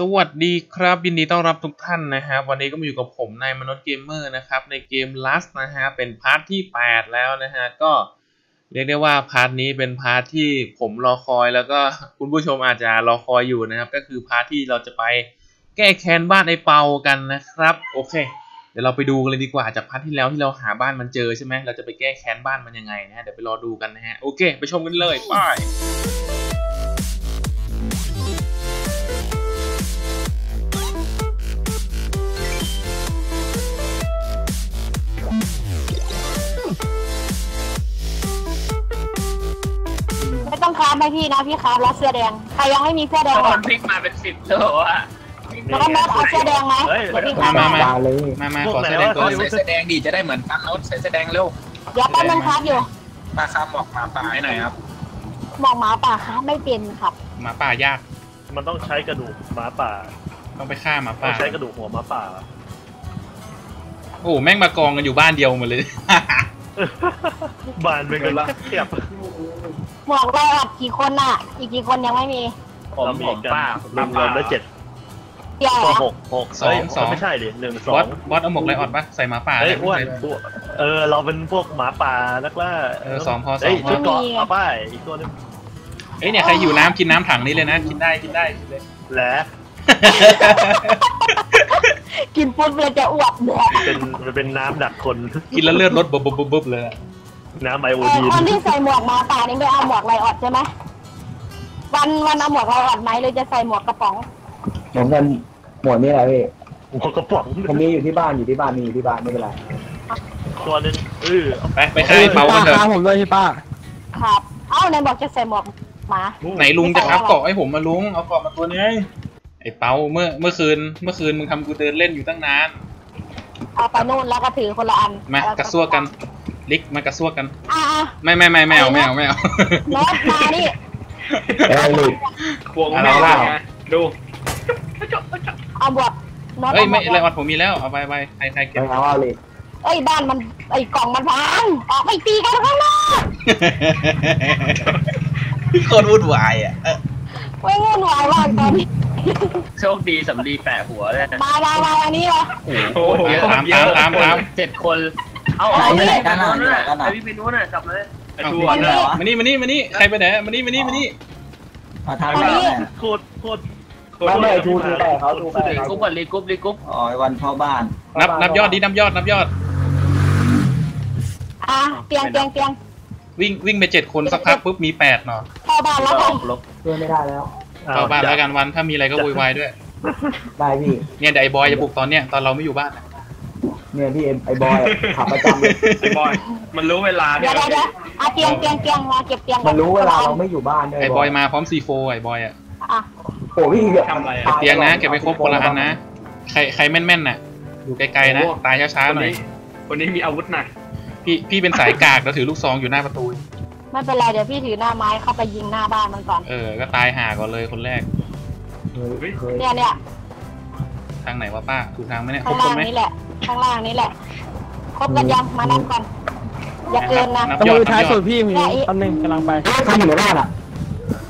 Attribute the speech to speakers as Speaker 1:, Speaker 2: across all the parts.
Speaker 1: สวัสดีครับยินดีต้อนรับทุกท่านนะครับวันนี้ก็มาอยู่กับผมนายมนุษย์เกมเมอร์นะครับในเกม Rust นะฮะเป็น part ที่ 8 แล้วนะฮะก็เรียกได้ว่า part นี้เป็น part ที่ผมรอคอยแล้วก็คุณผู้ชมอาจจะรอคอยอยู่นะครับ ก็คือ part ที่เราจะไปแก้แค้นบ้านไอเปากันนะครับโอเค เดี๋ยวเราไปดูกันเลยดีกว่าจาก part ที่แล้วที่เราหาบ้านมันเจอใช่ไหมเราจะไปแก้แค้นบ้านมันยังไงนะฮะเดี๋ยวไปรอดูกันนะฮะโอเค ไปชมกันเลยไป
Speaker 2: ต้องค้าให้พี่นะพี่ค้าแล้วเสื้อแดงใครยังไม่มีเสื้อแดง
Speaker 3: ต
Speaker 2: หร
Speaker 3: อ
Speaker 2: อน
Speaker 3: พลิกมาเป็นสิบโลอะ
Speaker 2: แล้วก็แมทเอาเสื้อแดงไหม
Speaker 4: เฮ้ย
Speaker 2: เดี๋ยวพี่
Speaker 1: มา
Speaker 2: ค้า
Speaker 1: มามา
Speaker 5: ตาเลย
Speaker 1: มามา
Speaker 4: พวก
Speaker 1: ขอ
Speaker 4: ไหน
Speaker 1: แสดง
Speaker 4: วะ
Speaker 1: ตัว
Speaker 3: ใส่แสดงดีจะได้เหมือนกันโน้ตใส่แสดงเร็ว
Speaker 2: เดี๋ยวแป๊บนึงครับอยู่
Speaker 3: มาครับบอกมาป่าให้หน่อยครับ
Speaker 2: มองหมาป่าครับไม่เป็นครับ
Speaker 1: หมาป่ายาก
Speaker 4: มันต้องใช้กระดูกหมาป่า
Speaker 1: ต้องไปฆ่าหมา
Speaker 4: ต้อ
Speaker 1: ป่า
Speaker 4: งใช้กระดูกหัวหมาป่า
Speaker 1: โอ้โหแม่งมากองกันอยู่บ้านเดียวหมดเลย
Speaker 4: บ้านเป็นกันเทียบ
Speaker 2: หมวกไปอัดกี่คนอะ อีกกี่คนยังไม่มี
Speaker 3: ผมมีผมป้า
Speaker 4: ลุงรวมได้เจ็ด
Speaker 2: เดี๋ห
Speaker 4: กหก
Speaker 1: สองสอง
Speaker 4: ไม่ใช่ดิหนึ่งสอบ
Speaker 1: อส
Speaker 4: ง
Speaker 1: บอสเอาหมกไรออดปะใส่หมาป่า
Speaker 4: เฮ้ยอ้วนเออเราเป็นพวกหมาป่านักล่า
Speaker 1: เอสองพอสองพอ
Speaker 4: เกาะป้ายอีกตัวนึง
Speaker 1: เอ้ยเนี่ยใครอยู่น้ำกินน้ำถังนี้เลยนะกินได้กินได้กินเลย
Speaker 4: แหละ
Speaker 2: กินปุ๊บเลยจะอ้วกเลย
Speaker 4: เป็นเป็นน้ำดักคน
Speaker 1: กินแล้วเลือดลดบบบบเลย
Speaker 4: น้ำไอโอ
Speaker 2: เออ
Speaker 4: ดีน
Speaker 2: คนที่ใส่หมวกหมาป่านี่ไปเอาหมวกไรออดใช่ไหมวันวันเอาหมวกไรออดไหมหรือจะใส่หมวกกระป๋อง
Speaker 5: ผมกันหมวดนี่แหละพี่
Speaker 4: หัวกระป๋อง
Speaker 5: ผมมีอยู่ที่บ้านอยู่ที่บ้านมีอยู่ที่บ้านไม่เป็นไร
Speaker 4: ตัวหนึงเออ
Speaker 1: ไปไปฆ่าไอ้เปากันเถอะ
Speaker 5: ผมด้วยพี่ป้า
Speaker 2: ครับ เอ้าในบอกจะใส่หมวกหมา
Speaker 1: ไหนลุงจะครับเกาะให้ผมมาลุงเอาเกาะมาตัวนี้ไอ้เปาเมื่อเมื่อคืน เมื่อคืนมึงทำกูเดินเล่นอยู่ตั้งนาน
Speaker 2: เอาไปนู่นแล้วก็ถือคนละอัน
Speaker 1: มากระซวกกัน ลิกมากระซวกกัน
Speaker 2: อ่า
Speaker 1: ไม่ไม่ไม่ไม่เอาไม่เอาไม่เอา
Speaker 2: โน้ตมานี่
Speaker 5: อะไรลูก
Speaker 3: ควง
Speaker 1: อะไร
Speaker 3: แม่
Speaker 1: วะ
Speaker 3: ไงดู
Speaker 2: เอาบวกโน้ต
Speaker 1: เอ้ย
Speaker 2: เอาบ
Speaker 1: ไม่
Speaker 2: วก
Speaker 1: ไรออดผมมีแล้วเอาไปไปใครใครเก็บ
Speaker 5: ไม่เอาเอาเลย
Speaker 2: เอ้ยบ้านมันไอ้กล่องมันพังออกไปตีกันข้างนอก
Speaker 1: โคตรวุ่นวายอะ
Speaker 2: ไม่เงื่อนไหวมากตอนนี้
Speaker 3: โชคดีสำลีแปะหัวเลย
Speaker 2: มามามาอันนี้เหรอ
Speaker 3: โอ้โหเยอะ
Speaker 1: ตาม
Speaker 3: เย
Speaker 1: ตาม
Speaker 3: อะ
Speaker 1: ตามตาม
Speaker 3: เจ็ดคน เอาเอาไปเลยกันนู้นน่ะไอพี่ไปนู้นน่ะจับเลยไอชัวร์น่ะ
Speaker 1: มานี่มานี่มานี่ใครไปไหนมานี่มานี่มานี่
Speaker 6: มาทำ
Speaker 2: อัน
Speaker 6: อะไร
Speaker 2: นี้
Speaker 4: โคตรโคตร
Speaker 5: ไม่ไม่ทูทูแต่เขาทูแต่
Speaker 3: รี
Speaker 5: เขา
Speaker 3: กรุ๊ปก่อนรีกรุ๊ปรีกรุ๊ป
Speaker 6: อ๋อวันพ่อบ้าน
Speaker 1: นับนับยอดดินับยอดนับยอด
Speaker 2: อะเตียงเตียงเตียง
Speaker 1: วิ่งวิ่งไปเจ็ดคนสักพักปุ๊บมีแปดเนาะ
Speaker 2: เข้าบ้านแล้วกัน
Speaker 3: ลบ
Speaker 5: ช่วยไม่ได้แล้ว
Speaker 1: เข้าบ้านแล้วกันวันถ้ามีอะไรก็วุ่นวายด้วย
Speaker 5: ได้พี่
Speaker 1: เนี่ยเดี๋ยวไอ้บอยจะบุกตอนเนี้ยตอนเราไม่อยู่บ้านอะ
Speaker 5: เนี่ยพี่เอ็มไอ้บอยขับประจำเลย
Speaker 3: ไอบอย มันรู้เวลา
Speaker 2: เดี๋ยวเดี๋ยวเดี๋ยวอะเตียงเตียงเตียงมาเก็บเตียงก่
Speaker 5: มันรู้เวลาเราไม่อยู่บ้านด้วย
Speaker 1: ไอ้บอยมาพร้อมซีโฟไอ้บอยอะ
Speaker 2: อะ
Speaker 5: โอ้พี่เกือบ
Speaker 3: ทำอะไร
Speaker 1: เก็บเตียงนะเก็บไปครบคนละอันนะใครใครแม่นๆน่ะอยู่ไกลๆนะ ตายช้าๆหน่อย
Speaker 3: คนนี้มีอาวุธหนัก
Speaker 1: พี่พี่เป็นสายกากแล้วถือลูกซองอยู่หน้าประตู
Speaker 2: ไม่เป็นไรเดี๋ยวพี่ถือหน้าไม้เข้าไปยิงหน้าบ้านมันก่อน
Speaker 1: เออก็ตายห่าก่อนเลยคนแรก
Speaker 5: เคยเคย
Speaker 2: เนี่ยเนี่ย
Speaker 1: ทางไหนวะป้าถูกทางไหมเนี่ยคร
Speaker 2: ข้า
Speaker 1: บ
Speaker 2: ง
Speaker 1: ค
Speaker 2: ล่านง
Speaker 1: ไหม
Speaker 2: นี้แหละ ข้างล่างนี้แหละ ครบกันยังมานับก่อนอย่าเกินนะ
Speaker 1: นับยอดนับยอด
Speaker 2: เนี่ยอี
Speaker 7: แป๊บนึงกำลังไป
Speaker 5: ใครอยู่ในบ้านอะ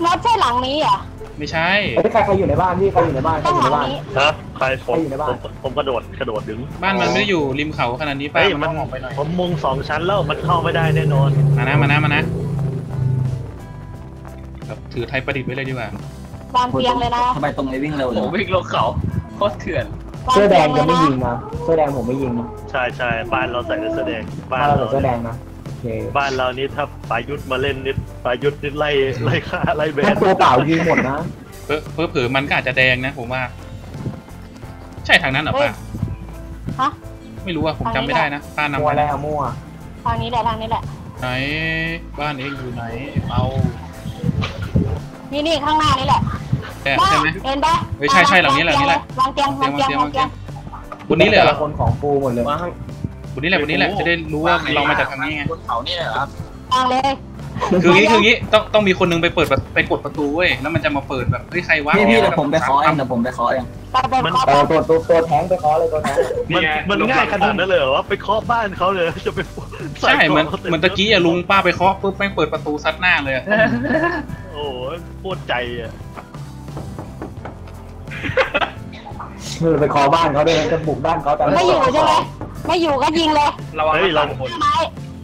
Speaker 2: น็อตใช่หลังนี้เหรอ
Speaker 1: ไม่ใช่
Speaker 5: เอ้ยใครใครอยู่ในบ้านพี่ใครอยู่ในบ้านใคร
Speaker 2: ต้อง
Speaker 5: อยู่
Speaker 2: ห
Speaker 5: ใน
Speaker 2: ลัง
Speaker 5: บ้าน
Speaker 2: นี้
Speaker 4: ฮะใครผม
Speaker 5: ใครอยู่ในบ้าน
Speaker 4: ผมผมกระโดดกระโดดดึง
Speaker 1: บ้านมันไม่ได้อยู่ริมเขาขนาดนี้ป้า
Speaker 4: เฮ้ย
Speaker 1: มั
Speaker 4: มันน
Speaker 1: ต้องออกไปหน่อย
Speaker 4: ผมมุงสองชั้นแล้วมันเข้าไม่ได้แน่นอน
Speaker 1: มานะมานะมานะแบบถือไทยประดิษฐ์ไว้เลยดีกว่า
Speaker 2: วางเตียงเลยนะ
Speaker 6: ทำไมตรงไอ้วิ่งเร็ว
Speaker 3: โอ้
Speaker 6: เล
Speaker 3: โห
Speaker 6: ย
Speaker 3: วิ่งลงเขาโคตรเถื่อน
Speaker 2: วาง
Speaker 5: เสื้อแด
Speaker 2: เตีย
Speaker 5: ง
Speaker 2: งเล
Speaker 5: จะ
Speaker 2: ย
Speaker 5: ไม่
Speaker 2: นะ
Speaker 5: ยิงนะเสื้อแดงผมไม่ยิงนะ
Speaker 4: ใช่ใช่บ้านเราใส่แต่เสื้อแดงบ้า
Speaker 5: บ้านนเรา
Speaker 4: เรา
Speaker 5: ใส่เสื้อแดงนะโอเค
Speaker 4: บ้านเรานี่ถ้าปายุทธมาเล่นนิดปายุทธนิดไล่ไล่ฆ่าไล่แบ
Speaker 5: ถ้านตัวเปล่ายิงหมดนะ
Speaker 1: เพิ่เพิ่เผลอๆมันก็อาจจะแดงนะผมว่า ใช่ทางนั้นเหรอป้า
Speaker 2: ฮะ
Speaker 1: ไม่รู้อะผมจำไม่ได้นะป้านำ
Speaker 5: มั่ว
Speaker 1: มา
Speaker 5: แล้วมั่ว
Speaker 2: ทางนี้แหละทางนี้แหละ
Speaker 1: ไหนบ้านเองอยู่ไหนไอ้เปา
Speaker 2: นี่นี่ข้างหน้านี่แหละ
Speaker 1: แใช่ไหม
Speaker 2: เห็นปะ
Speaker 1: เฮ้ยใช่ใช่หลังนี้หลังนี้แหละ
Speaker 2: วางเตียงวางเตียงวางเตียง
Speaker 1: บนนี้เลยเหรอ
Speaker 5: คนของกูหมดเลย
Speaker 1: บนนี้แหละบนนี้แหละจะได้รู้ว่าเรามาจากทางนี้ไง
Speaker 3: บนเขานี่เหรอครับ
Speaker 2: วางเลย
Speaker 1: คืองี้คืองี้ต้องต้องมีคนนึงไปเปิดประไปกดประตูเว้ยแล้วมันจะมาเปิดแบบเฮ้ยใครวะ
Speaker 6: พี่พี่เดี๋ยวผมไปขอเองเดี๋ยวผมไปขอเอง
Speaker 2: ไปไปขอ
Speaker 5: เออตัวตัวตัวแทงไปเคอเลยตัวแทง
Speaker 4: มันมันง่ายขนาดนั้นเลยเหรอว่าไปเคาะบ้านเขาเลยจะไป
Speaker 1: ใช่เหมือนเหมือนตะกี้อะลุงป้าไปเคาะปุ๊บแม่งเปิดประตูซัดหน้าเลยอะ
Speaker 4: โอ้โหโคตรใจอะ
Speaker 5: มือไปขอบ้านเขาด้วยนะจะบุกบ้านเขาแต่
Speaker 2: ไม่อยู่ใช่ไหมไม่อยู่ก็ยิงเลย
Speaker 3: ระวัง
Speaker 4: เฮ้ยเรา
Speaker 3: คน
Speaker 2: ไม้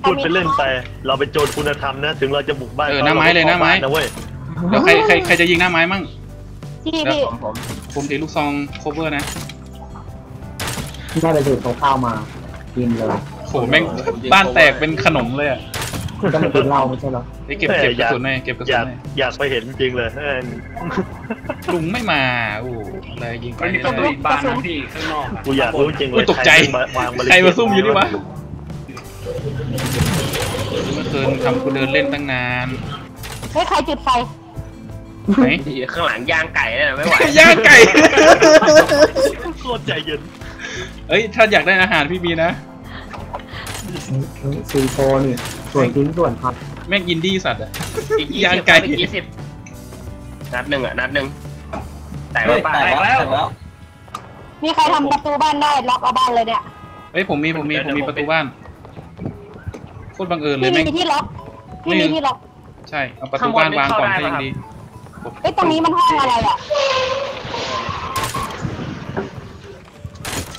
Speaker 4: พูดไปเล่นไป เราเป็นโจรคุณธรรมนะ ถึงเราจะบุกบ้าน
Speaker 1: เออ
Speaker 4: ข
Speaker 1: หน้าไม้เลยหน้าไม้
Speaker 4: นะเว้ย
Speaker 1: เดี๋ยวใครใครใครจะยิงหน้าไม้มั่ง
Speaker 2: พี่พี่
Speaker 6: ผมผม
Speaker 1: ผมถือลูกซองโคเวอร์นะ
Speaker 5: น่าจะถือข้าวมากินเลย
Speaker 1: โหแม่งบ้านแตกเป็นขนมเลยอะ
Speaker 5: ก็มากินเหล้าไม่ใช่เหรอ
Speaker 1: ไอ้เก็บเก็บกระสุนหน่อยเก็บกระ
Speaker 4: อ
Speaker 1: สุน
Speaker 4: ยาก
Speaker 1: หน่อย
Speaker 4: อยากไปเห็นจริงเลยเออ
Speaker 1: ลุงไม่มาโอ้อะไรยิงไป
Speaker 3: มันมีประตูอีกบานนะพี่ข้างนอกอะ
Speaker 4: กูอยากรู้จริงเล
Speaker 1: อุ้
Speaker 4: ย
Speaker 1: ยตกใจ
Speaker 4: รมาวางบริ
Speaker 1: ใครมาซุ่มอยู่นี่วะเมื่อคืนทำกูเดินเล่นตั้งนาน
Speaker 2: เฮ้ยใครจุดไฟ
Speaker 1: ไหน
Speaker 3: ข้างหลังย่างไก่เนี่ยไม่ไหว
Speaker 1: ย่างไก่
Speaker 4: โคตรใจเย็น
Speaker 1: เอ้ยถ้าอยากได้อาหารพี่มีนะ
Speaker 5: ซีโฟนี่ส่วนทิ้งส่วนพัก
Speaker 1: แม่งอินดี้สัตว์อะ
Speaker 3: อีก
Speaker 1: ย่างไก่
Speaker 3: อีกยี่สิบนัดหนึ่งอะนัดหนึ่งแต่ว่ายปา
Speaker 6: แตก
Speaker 3: แล้
Speaker 6: ว
Speaker 2: มีใครทำประตูบ้านได้ล็อกเอาบ้านเลยเนี่ย
Speaker 1: เอ้ยผมมีผมมีผมมีประตูบ้านโคตรบังเอิญเลย
Speaker 2: พี่
Speaker 1: แม่
Speaker 2: มีที่ล็อกพี่มีที่ล็อก
Speaker 1: ใช่เอาประตูบ้านวางก่อนก็ยังดี
Speaker 2: เฮ้ยตรงนี้มันห้องอะไรอะ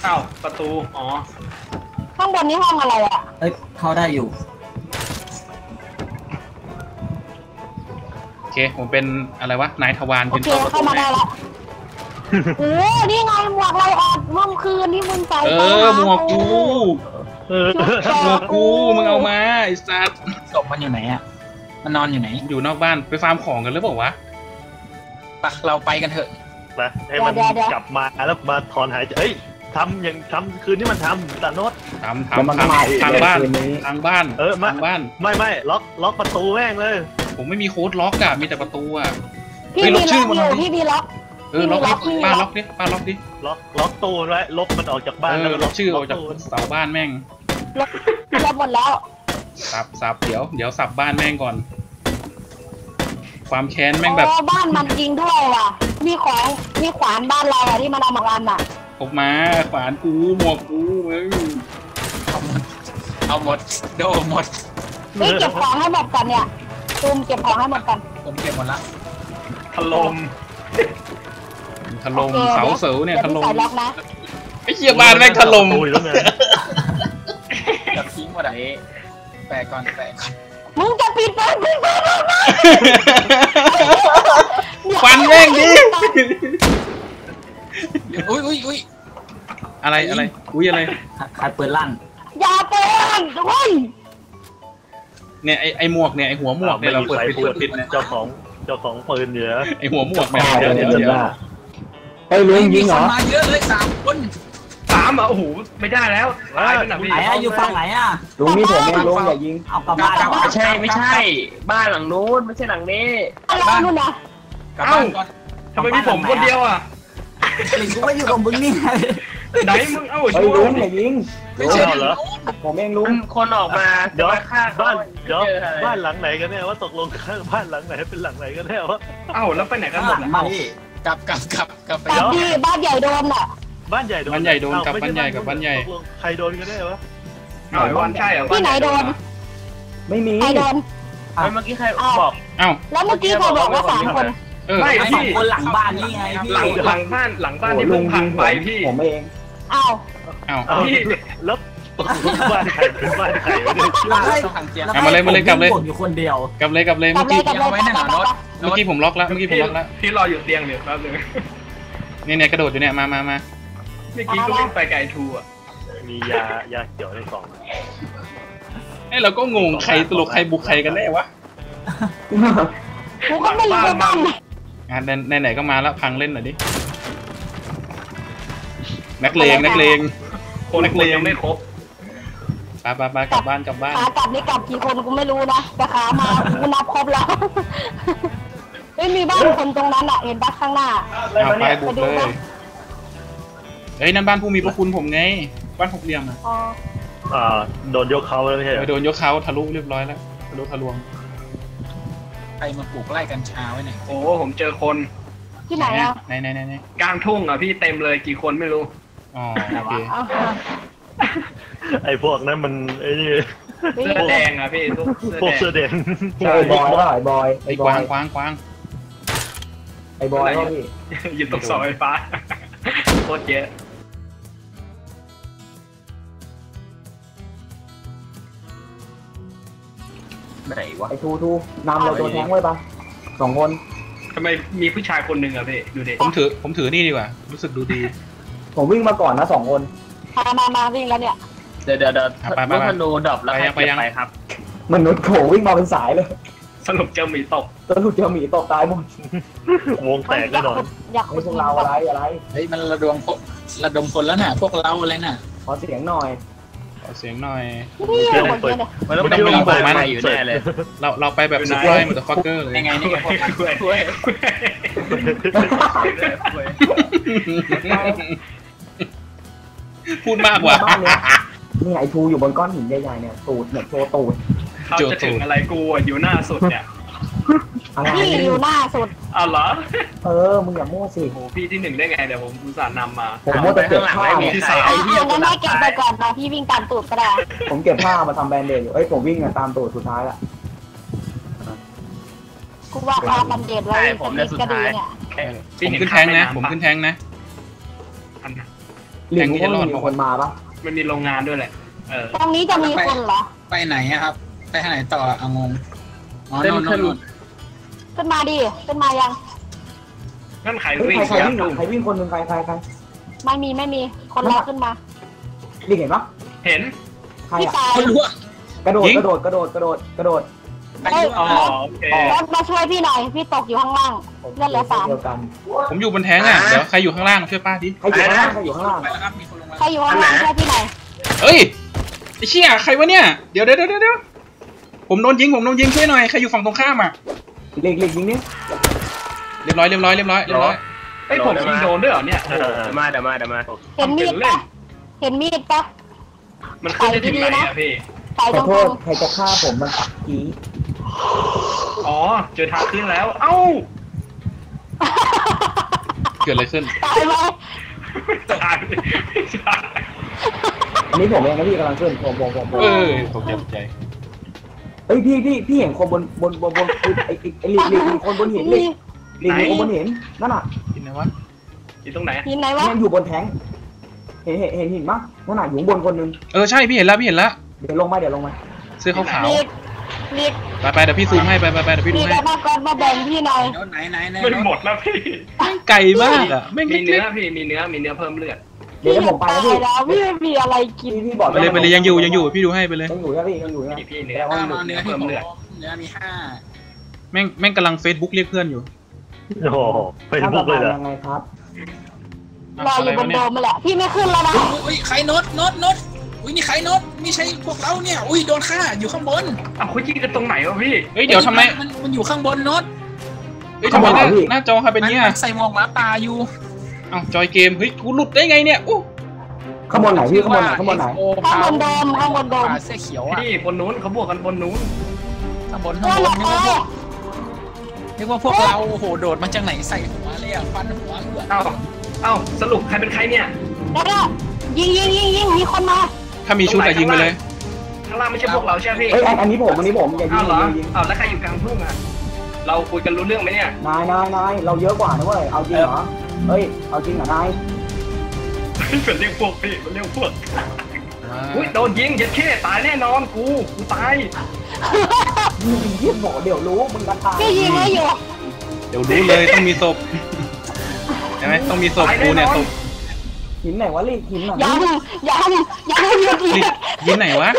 Speaker 3: อ้าวประตูอ๋อ
Speaker 2: ข้างบนนี้ห้องอะไรอะ
Speaker 6: เฮ้ยเข้าได้อยู่
Speaker 1: โอเค ผมเป็นอะไรวะ นายทวาร
Speaker 2: โอ
Speaker 1: เป็น
Speaker 2: เคเข้ามาได้ละโอ้นี่ไงหมวกไรออดเมื่อคืนที่มึงใส่
Speaker 1: เอ
Speaker 2: ไป
Speaker 1: อหมวกกู
Speaker 4: เออ
Speaker 1: หมวกกู มึงเอามาไอ้สัตว์
Speaker 6: ศพมันอยู่ไหนอะ มันนอนอยู่ไหน
Speaker 1: อยู่นอกบ้านไปฟาร์มของกันหรือเปล่าวะ
Speaker 6: ปะเราไปกันเถอะ
Speaker 4: นะให้มันกลับมาแล้วมาถอนหายใจเอ้ย ทำอย่างทำคืนที่มันทำตาโนต
Speaker 1: ทำ
Speaker 5: แล้วมัน
Speaker 1: ทำ
Speaker 5: ก็มา
Speaker 1: ทำ
Speaker 5: อีก
Speaker 1: ทาง
Speaker 5: เลย
Speaker 1: บ้าน
Speaker 5: คืนนี้
Speaker 1: ทางบ้าน
Speaker 4: เออมา
Speaker 1: ทางบ้าน
Speaker 4: ไม่ไม่ล็อกล็อกประตูแม่งเลย
Speaker 1: ผมไม่มีโค้ดล็อกอะมีแต่ประตูอะ
Speaker 2: พี่
Speaker 1: เฮ้ยล
Speaker 2: มี
Speaker 1: บชื่
Speaker 2: ล็
Speaker 1: อ
Speaker 2: อก
Speaker 1: มัน
Speaker 2: อ
Speaker 1: หน่
Speaker 2: ยู่
Speaker 1: อย
Speaker 2: พี่มีล็อก
Speaker 1: เออล็อก
Speaker 2: พี่
Speaker 1: ดิ
Speaker 2: มี
Speaker 1: ป้า
Speaker 2: ล็
Speaker 1: ล็
Speaker 2: อ
Speaker 1: อกกดิป้าล็อกดิ
Speaker 4: ล็อกล็อกตู้ไว้ลบมันออกจากบ้าน
Speaker 1: เอ
Speaker 4: แล้ว
Speaker 1: อล็อกชื่อออกจาก
Speaker 4: ตู้
Speaker 1: เสาบ้านแม่ง
Speaker 2: ล็อกล็อกหมดแล้ว
Speaker 1: สับสับเดี๋ยวเดี๋ยวสับบ้านแม่งก่อน ความแค้นแม่งแบบ
Speaker 2: โอ้บ้านมันจริงด้วยว่ะ มีของมีขวานบ้านเราอะที่มันเอามากันอะ
Speaker 1: ผมมาขวานกูหมวกกูมึง
Speaker 6: เอาหมดโดหมด
Speaker 2: เฮ้ยเก็บของให้หมดก่อนเนี่ยตูมเก็บของให้หมดก่อน
Speaker 6: ผมเก็บหมดละ
Speaker 3: ถลม
Speaker 1: ถล่ม
Speaker 2: โอค
Speaker 1: เสาเสาเนี่ยถ
Speaker 2: ดี๋ว
Speaker 1: ล่ม
Speaker 2: พี่ใส่ล็อกนะ
Speaker 1: ไอ้เหี้ยบ้านแม่งถล่ม
Speaker 4: ประตูอยู่แล้วไง
Speaker 6: จับทิ้งหมดอะแปะก่อนแปะก่อน
Speaker 2: มึงจะปิดเปิดปิดเปิด
Speaker 1: ฟันแม่งดิ
Speaker 6: อุ้ยอุ้ยอุ้ย
Speaker 1: อะไรอะไรอุ้ยอะไร
Speaker 6: ใครเปิดลั่น
Speaker 2: อย่าเปิดทุกคน
Speaker 1: เนี่ยไอไอหมวกเนี่ยไอหัวหมวกเนี่ยเราเปิดปิดเปิดปิดนะ
Speaker 4: เจ้าของเจ้าของปืนเนี่ยนะ
Speaker 1: ไอหัวหมวกเนี่ย
Speaker 5: ตาย
Speaker 1: เดี๋ยว
Speaker 5: เล
Speaker 1: เดี๋
Speaker 5: ย
Speaker 1: ยว
Speaker 5: เห็น
Speaker 1: เดี๋ยว
Speaker 5: ว่าเฮ้ยลุงยิงเหรอ
Speaker 6: มาเยอะเลยสามคน
Speaker 3: สามอะโอ้โหไม่ได้แล้วตายไปหนักพี่
Speaker 6: ไหนอะอยู่ฝั่งไหนอะ
Speaker 5: ลุงนี่ผมเองลุงอย่ายิง
Speaker 6: เอากลับบ้าน
Speaker 3: ไม่ใช่ไม่ใช่ บ้านหลังนู้นไม่ใช่หลังนี้
Speaker 2: อะไรนู่นนะ
Speaker 6: กลับบ้านก่อน
Speaker 3: ทำไมมีผมคนเดียวอะ
Speaker 6: หลิงกูไม่อยู่กับมึงนี่ไง
Speaker 3: ไหนมึงเอ้า
Speaker 5: เฮ้ย
Speaker 3: ช่วย
Speaker 5: ลุงอย่ายิง
Speaker 6: ไม่ใช่
Speaker 4: เอาเหรอ
Speaker 5: ผมเองลุง
Speaker 3: คนออกมา
Speaker 4: เดี๋ยว
Speaker 3: จะมาฆ่า
Speaker 4: บ้าน
Speaker 3: เข
Speaker 4: เดี๋ยว
Speaker 3: เจออะไร
Speaker 4: บ้านหลังไหนกันแน่ว่าตกลงบ้านหลังไหนเป็นหลังไหนกันแน่วะ
Speaker 3: เอ้าแล้วไปไหนกันหมดล่ะ
Speaker 6: มาดิกลับกลับกลับกลับไป
Speaker 2: ตามที่บ้านใหญ่โดนอะ
Speaker 4: บ้านใหญ่โดน
Speaker 1: บ้านใหญ่โดน
Speaker 4: เอ้
Speaker 1: กับ
Speaker 4: ไม่
Speaker 1: บ้าน
Speaker 4: ช่
Speaker 1: ใหญ่กับบ้านใหญ่
Speaker 4: ตกลงใครโดนกันแน่วะ
Speaker 3: เอ้าไอ้วันใช่เหรอ
Speaker 2: ที่ไหนโดน
Speaker 5: ไม่มี
Speaker 2: ใครโดน
Speaker 3: เฮ้ยเมื่อกี้ใคร
Speaker 2: อ้าว
Speaker 3: บอก
Speaker 1: เอ้า
Speaker 2: แล้วเมื่อกี้ใครบอกว่าสามคน
Speaker 1: เออ
Speaker 3: ไม่
Speaker 6: ไอ้สองคนหลังบ้านนี่ไงพี่
Speaker 3: หลังหลังบ้านหลังบ้าน
Speaker 5: โอ้
Speaker 3: ที่
Speaker 5: ลุ
Speaker 3: เพิ่
Speaker 5: ง
Speaker 3: งผ่า
Speaker 5: ยิ
Speaker 3: น
Speaker 5: ง
Speaker 3: ไป
Speaker 5: ผม
Speaker 3: พี่
Speaker 5: ผมเอง
Speaker 2: อ้าว
Speaker 1: เอ้า
Speaker 4: เอา
Speaker 3: พี่
Speaker 4: แล้วตกลงบ้านใครเป็นบ้านใครวะเนี่ย
Speaker 6: แล้วให้ทางเจีย
Speaker 1: เอามาเลยมาเลยกลับเลย
Speaker 6: ผมอยู่คนเดียว
Speaker 1: กลับเลยกลับเลย
Speaker 2: กลั
Speaker 1: เมื่
Speaker 2: บ
Speaker 1: อ
Speaker 2: เล
Speaker 1: กี้
Speaker 2: ยกลับเลย
Speaker 6: เอาไว้นั่นเหรอ
Speaker 2: ไปไปไป
Speaker 1: เมื่อกี้ผมล็อกแล้วเมื่อกี้ผมล็อกแล้ว
Speaker 3: พี่รออยู่เตียงเดี๋ยวแป๊บนึง
Speaker 1: เนี่ยเนี่ยกระโดดอยู่เนี่ยมามามา
Speaker 3: เมื่อกี้ก็วิ่งไปไกลทูอะ
Speaker 4: มียายาเขียวในกล่อง
Speaker 1: ไอ้เราก็งงใครตลกใครบุกใครกันแน่วะ
Speaker 2: กูก็ไม่รู้ว่าบ้านไหน
Speaker 1: อะไหนไหนๆก็มาแล้วพังเล่นหน่อยดินักเลงนักเลง
Speaker 3: คน
Speaker 1: นัก
Speaker 3: ค
Speaker 1: เล
Speaker 3: น
Speaker 1: ง
Speaker 3: ยังไม่ครบ
Speaker 1: ไปไปไปกลับบ้านกลับบ้าน
Speaker 2: ขากลับนี่กลับกี่คนกูไม่รู้นะแต่ขามากูนับครบแล้วเฮ้ยมีบ้านคนตรงนั้นอะเห็นปะข้างหน้า
Speaker 1: เอาไปบุกเลยเฮ้ยนั่นบ้านผู้มีพระคุณผมไง บ้านหกเหลี่ยมอะ
Speaker 2: อ๋อ
Speaker 4: อ่าโดนยกเขาแล้วไม่ใช่เหร
Speaker 1: เอ
Speaker 4: อ
Speaker 1: อโดนยกเขาทะลุเรียบร้อยแล้วทะลุทะลวง
Speaker 6: ใครมาปลูกไร่กัญชาไว้ไหน
Speaker 3: โอ้ผมเจอคน
Speaker 2: ที่ไหนอะ
Speaker 1: ไหนไหนไหนไหน
Speaker 3: กลางทุ่งอะพี่เต็มเลยกี่คนไม่รู้
Speaker 1: อ๋อโอเค
Speaker 2: อ้าว
Speaker 4: ไอ้พวกนั้นมันไอ้นี่
Speaker 2: เฮ้ย
Speaker 3: เสื้อแดงอะพี่พวก
Speaker 4: พวก
Speaker 3: เสื้
Speaker 4: เสื้
Speaker 3: อ
Speaker 4: อ
Speaker 3: แดง
Speaker 4: แดง
Speaker 5: ไอ้บอยว่าไอ้บอย
Speaker 1: ไอ้
Speaker 5: ไอ้
Speaker 1: ก
Speaker 5: บอ
Speaker 1: วายงกวางกวาง
Speaker 5: ไอ้บอยก็พี่
Speaker 3: อยู่ตรงเสาไฟฟ้าโคตรเยอะ ไหนวะ
Speaker 5: ไอ้ทูทูนำเราตัวแทงไว้ปะสองคน
Speaker 3: ทำไมมีผู้ชายคนหนึ่งอะพี่ดูดิ
Speaker 1: ผมถือผมถือนี่ดีกว่า รู้สึกดูดี
Speaker 5: ผมวิ่งมาก่อนนะสองคน
Speaker 2: มามามาวิ่งแล้วเนี่ย
Speaker 3: เดี๋ยวเดี๋ยวเดี๋ยว
Speaker 1: อะไปไป
Speaker 3: รถ
Speaker 1: ไป
Speaker 3: ธนูดรอปแล้ว
Speaker 1: ไป
Speaker 3: ใคร
Speaker 1: ยังไป
Speaker 3: เก็บ
Speaker 1: ยัง
Speaker 3: ไปครับ
Speaker 5: มนุษย์โขวิ่งมาเป็นสายเลย
Speaker 3: สรุปเจอหมีตก
Speaker 5: ตัวถูกเจอหมีตกตายหมด
Speaker 4: วงแตกแน่นอน
Speaker 2: อยาก
Speaker 5: ไอ้พวกเราอะไรอะไร
Speaker 6: เฮ้ยมันระดมพวกระดมคนแล้วน่ะ พวกเราอะไรน่ะ
Speaker 5: ขอเสียงหน่อย
Speaker 1: ขอ เสียงหน่อย
Speaker 2: นี่คนเดียวเนี่ย
Speaker 3: มันต้อง
Speaker 1: ไม่
Speaker 3: เป็น
Speaker 1: ต้อง
Speaker 3: เรื่อง
Speaker 1: ไม่ต้อง
Speaker 3: ใหม่อยู่แน่เลย
Speaker 1: เราเราไปแบบ
Speaker 3: อยู่
Speaker 1: สุ
Speaker 3: ไหน
Speaker 1: ดท้ายมันจะฟักเกอร์เลย
Speaker 6: ยังไงนี่ก็พวกมัน
Speaker 3: ช่วย
Speaker 1: พูดมากกว่า
Speaker 5: บ้านเนี่ยนี่ไอ้ทูอยู่บนก้อนหินใหญ่ๆเนี่ยตูดเนี่ยโชว์ตูด
Speaker 3: เขาจะถึงอะไรกูอะอยู่หน้าสุดเนี่ย
Speaker 5: อะไร
Speaker 2: พี่อยู่หน้าสุด
Speaker 3: อ้าวเหรอ
Speaker 5: เออมึงอย่ามั่วสิ
Speaker 3: โอ้พี่ที่หนึ่งได้ไงเดี๋ยวผมอุตส่าห์นำมา
Speaker 5: ผมมัวแต่เก็บผ้า
Speaker 3: ไม่มี
Speaker 5: เนี่ย
Speaker 3: ใคร
Speaker 2: อะอะงั้นให้เก็บไปก่อนนะพี่วิ่งตามตูดก็ได้
Speaker 5: ผมเก็บผ้ามาทำแบนเดดอยู่เอ้ยผมวิ่งกันตามตูดสุดท้ายละ
Speaker 2: กูว่าคาบันเดดไว้
Speaker 3: ใช่
Speaker 2: สั
Speaker 3: ผ
Speaker 2: ก
Speaker 3: ม
Speaker 2: นิ
Speaker 3: เนี่ย
Speaker 2: ด
Speaker 3: สุด
Speaker 2: ก็ดี
Speaker 3: ท้าย
Speaker 2: เนี่ย
Speaker 1: ผมขึ้นแทงนะ ผมขึ้นแทงนะ
Speaker 5: หลิงก็มีคนมาปะ
Speaker 3: มันมีโรงงานด้วยแหละเออ
Speaker 2: ตรงนี้จะมีคนเหรอ
Speaker 6: ไปไหนอะครับ ไปทางไหนต่อเอางงอ๋อ
Speaker 3: ขึ้น
Speaker 6: โน่น
Speaker 3: ขึ้น
Speaker 6: โน่น
Speaker 2: ขึ้นมาดิขึ้นมายัง
Speaker 3: นั่นใคร
Speaker 5: เฮ้ย
Speaker 3: วิ่ง
Speaker 5: ใครใคร
Speaker 3: ยั
Speaker 5: วิ่ง
Speaker 3: ดุ
Speaker 5: ใครวิ่งคนหนึ่งใครใครใคร
Speaker 2: ไม่มีไม่มีคนรอขึ้นมา
Speaker 5: หลิงเห็นปะ
Speaker 3: เห็น
Speaker 5: ใคร
Speaker 2: พี่
Speaker 5: อะ
Speaker 2: ตาย
Speaker 6: คนรู้อะ
Speaker 5: กระโดด
Speaker 1: ยิง
Speaker 5: กระโดดกระโดดกระโดดกระโดด
Speaker 6: ไปรู้
Speaker 3: อ๋อ
Speaker 6: อะ
Speaker 3: โอเค
Speaker 2: รถมาช่วยพี่หน่อยพี่ตกอยู่ข้างล่าง เลือดเหลือสาม
Speaker 5: เดียวกัน
Speaker 1: ผมอยู่บนแทงอะ เดี๋ยวใครอยู่ข้างล่างช่วยป้าดิ
Speaker 5: ใครอยู่ข้างล่างใครอยู่ข้างล่าง
Speaker 6: ไปแล้วครับ มีคนลงมา
Speaker 2: ใครอยู่ข้างล่างช่วยพี่หน่อย
Speaker 1: เอ้ยไอ้เชี่ยใครวะเนี่ย เดี๋ยวเดี๋ยวเดี๋ยวเดี๋ยวผมโดนยิงผมโดนยิงช่วยหน่อย ใครอยู่ฝั่งตรงข้ามอะ
Speaker 5: หลิงหลิงยิงนี่
Speaker 1: เรียบร้อยเรียบร้อยเรียบร้อยเรียบร้อย
Speaker 3: เฮ้ยผมยิงโดนด้วยเหรอเนี่ยเดี๋ยวมาเดี๋ยวมาเดี๋ยวมา
Speaker 2: เห็นมีดปะเห็นมีดปะ
Speaker 3: มันขึ้นได้ถึงไหนอะพี่
Speaker 2: ใส่
Speaker 5: ข
Speaker 2: ต
Speaker 5: อ
Speaker 2: รง
Speaker 5: โท
Speaker 2: กลา
Speaker 5: ษ
Speaker 2: ง
Speaker 5: ใครจะฆ่าผมมันปักกี้
Speaker 3: อ๋อ เจอทางขึ้นแล้ว เอ้า
Speaker 1: เกิดอะไรขึ้น
Speaker 2: ตายไหม
Speaker 3: ตาย
Speaker 5: อันนี้ผมเองนะพี่กำลังขึ้นผมผมผมผม
Speaker 1: เออตกใจตกใจ
Speaker 5: เฮ้ยพี่พี่พี่เห็นคนบนบนบนบนไอ้ไอ้ไอ้หลิงหลิงหลิงคนบนหินหลิงหลิงหลิงคนบนหินนั่นน่ะ
Speaker 1: กินไหนวะ
Speaker 3: อยู่ตรงไหน
Speaker 2: หินไหนวะ
Speaker 5: ยังอยู่บนแทงเห็นเห็นเห็นหินปะนั่นน่ะอยู่ข้างบนคนหนึง
Speaker 1: เออใช่พี่เห็นแล้วพี่เห็นแล้ว
Speaker 5: เดี๋ยวลงมาเดี๋ยวลงมา
Speaker 1: เสื้อขาว
Speaker 2: ลีกลีก
Speaker 1: ๆไปไปเดี๋ยวพี่ซูมให้ไปไปไปเดี๋ยวพี่ดู
Speaker 2: ลีก
Speaker 1: ให้
Speaker 2: เอามาก่อนมาแบ่งพี่หน่อย
Speaker 6: โน่นไหนไหนไหน
Speaker 3: ไม่
Speaker 6: โน่น
Speaker 3: หมดแล้วพี่
Speaker 1: ไก่มากอะแม่ง
Speaker 3: มี
Speaker 1: เล็
Speaker 3: เนื้
Speaker 1: ก
Speaker 3: อพี่มีเนื้อมีเนื้อเพิ่มเลือด
Speaker 5: เดี๋ยวให้ผมไป
Speaker 2: ตา
Speaker 5: นะ
Speaker 2: ย
Speaker 5: พี่
Speaker 2: แล้วพี่ไม่มีอะไรกิน
Speaker 5: พี่พี่บอก
Speaker 1: ๆไปเลยไปเลยยังอยู่ยังอยู่พี่ดูให้ไปเลย
Speaker 5: ยังอยู่ใช่พี่ยังอยู่ใช่ไหม
Speaker 3: พี่พี่เนื้อ
Speaker 5: แต่ว่า
Speaker 6: เอา
Speaker 5: อยู่
Speaker 6: มาเนื้อที่ผมเนื้อมีห้า
Speaker 1: แม่งแม่งกำลังเฟซบุ๊กเรียกเพื่อนอยู่
Speaker 4: โอ้โหไป
Speaker 5: ถ้า
Speaker 4: บุ
Speaker 5: จะ
Speaker 4: กเลยเหรอ
Speaker 5: ยังไงครับ
Speaker 2: รออยู่บนโดมมาแหละพี่ไม่ขึ้นแล้วนะ
Speaker 6: อุ้ยใครโน้ตโน้ตโน้ตอุ้ยนี่ใครโน้ตไม่ใช่พวกเราเนี่ย อุ้ยโดนฆ่าอยู่ข้างบน
Speaker 3: เอาคุยยิงกันตรงไหนวะพี่
Speaker 1: เฮ้ยเดี๋ยวทำไม
Speaker 6: มันมันอยู่ข้างบนโน้ต
Speaker 1: เฮ้ยทำไมหน้าหน้าจอใครเป็นเนี้ย
Speaker 6: มัใส่หมวกหมาป่าอยู่
Speaker 1: เอ้าจอยเกม เฮ้ย กูหลุดได้ไงเนี่ยอู้
Speaker 5: ข้างบนไหนพี่ข้างบนไหนข้างบนไหน
Speaker 6: โอ้
Speaker 2: ข้างบนโดมข้างบนโดม
Speaker 6: ป่าเสื้อเขียวอะ
Speaker 3: พี่บนนู้นเขาบวกกันบนนู้น
Speaker 6: ข้างบน
Speaker 2: เพื่
Speaker 6: ข้า
Speaker 2: องน
Speaker 6: บน
Speaker 2: เรา
Speaker 6: นึก
Speaker 2: ตา
Speaker 6: ว่ายนึกว่าพวกเราโอ้โหโดดมาจากไหนใส่หัวเลยอะฟันหัวเลือด
Speaker 3: เอ้าเอ้าสรุปใครเป็นใครเนี่ย
Speaker 2: แล้วก็ยิงยิงยิงยิงมีคนมา
Speaker 1: ถ้ามีชุดอะยิงไปเลย
Speaker 3: ข้างล่างไม่ใช่พวกเราใช่ไหมพี่
Speaker 5: เฮ้ยอันอันนี้ผมอันนี้ผมอย่ายิ
Speaker 3: เอ้างเหรอ
Speaker 5: อย่ายิง
Speaker 3: เอ้าแล้วใครอยู่กลางทุ่งอะเราคุยกันรู้เรื่องไหมเนี่ย
Speaker 5: นายนายนายเราเยอะกว่านะเว้ยเอาจริงเหรอ เฮ้ย เอาจริงเหรอนาย
Speaker 3: เป็นเรื่องพวกพี่เป็นเรื่องพวกอุ้ยโดนยิงเย็ดเข้ตายแน่นอนกู กูตาย
Speaker 5: มึงเยี่ยมบอกเดี๋ยวรู้มึงกันตาย
Speaker 2: พี่ยิงไว้อยู่
Speaker 1: เดี๋ยวรู้เลยต้องมีศพใช่ไหมต้องมีศพกูเนี่ยศพ
Speaker 5: หินไหนวะลิหินไหน
Speaker 2: ยังยังยังหยุด
Speaker 1: นี่
Speaker 2: อีก
Speaker 1: ยิงไหนวะ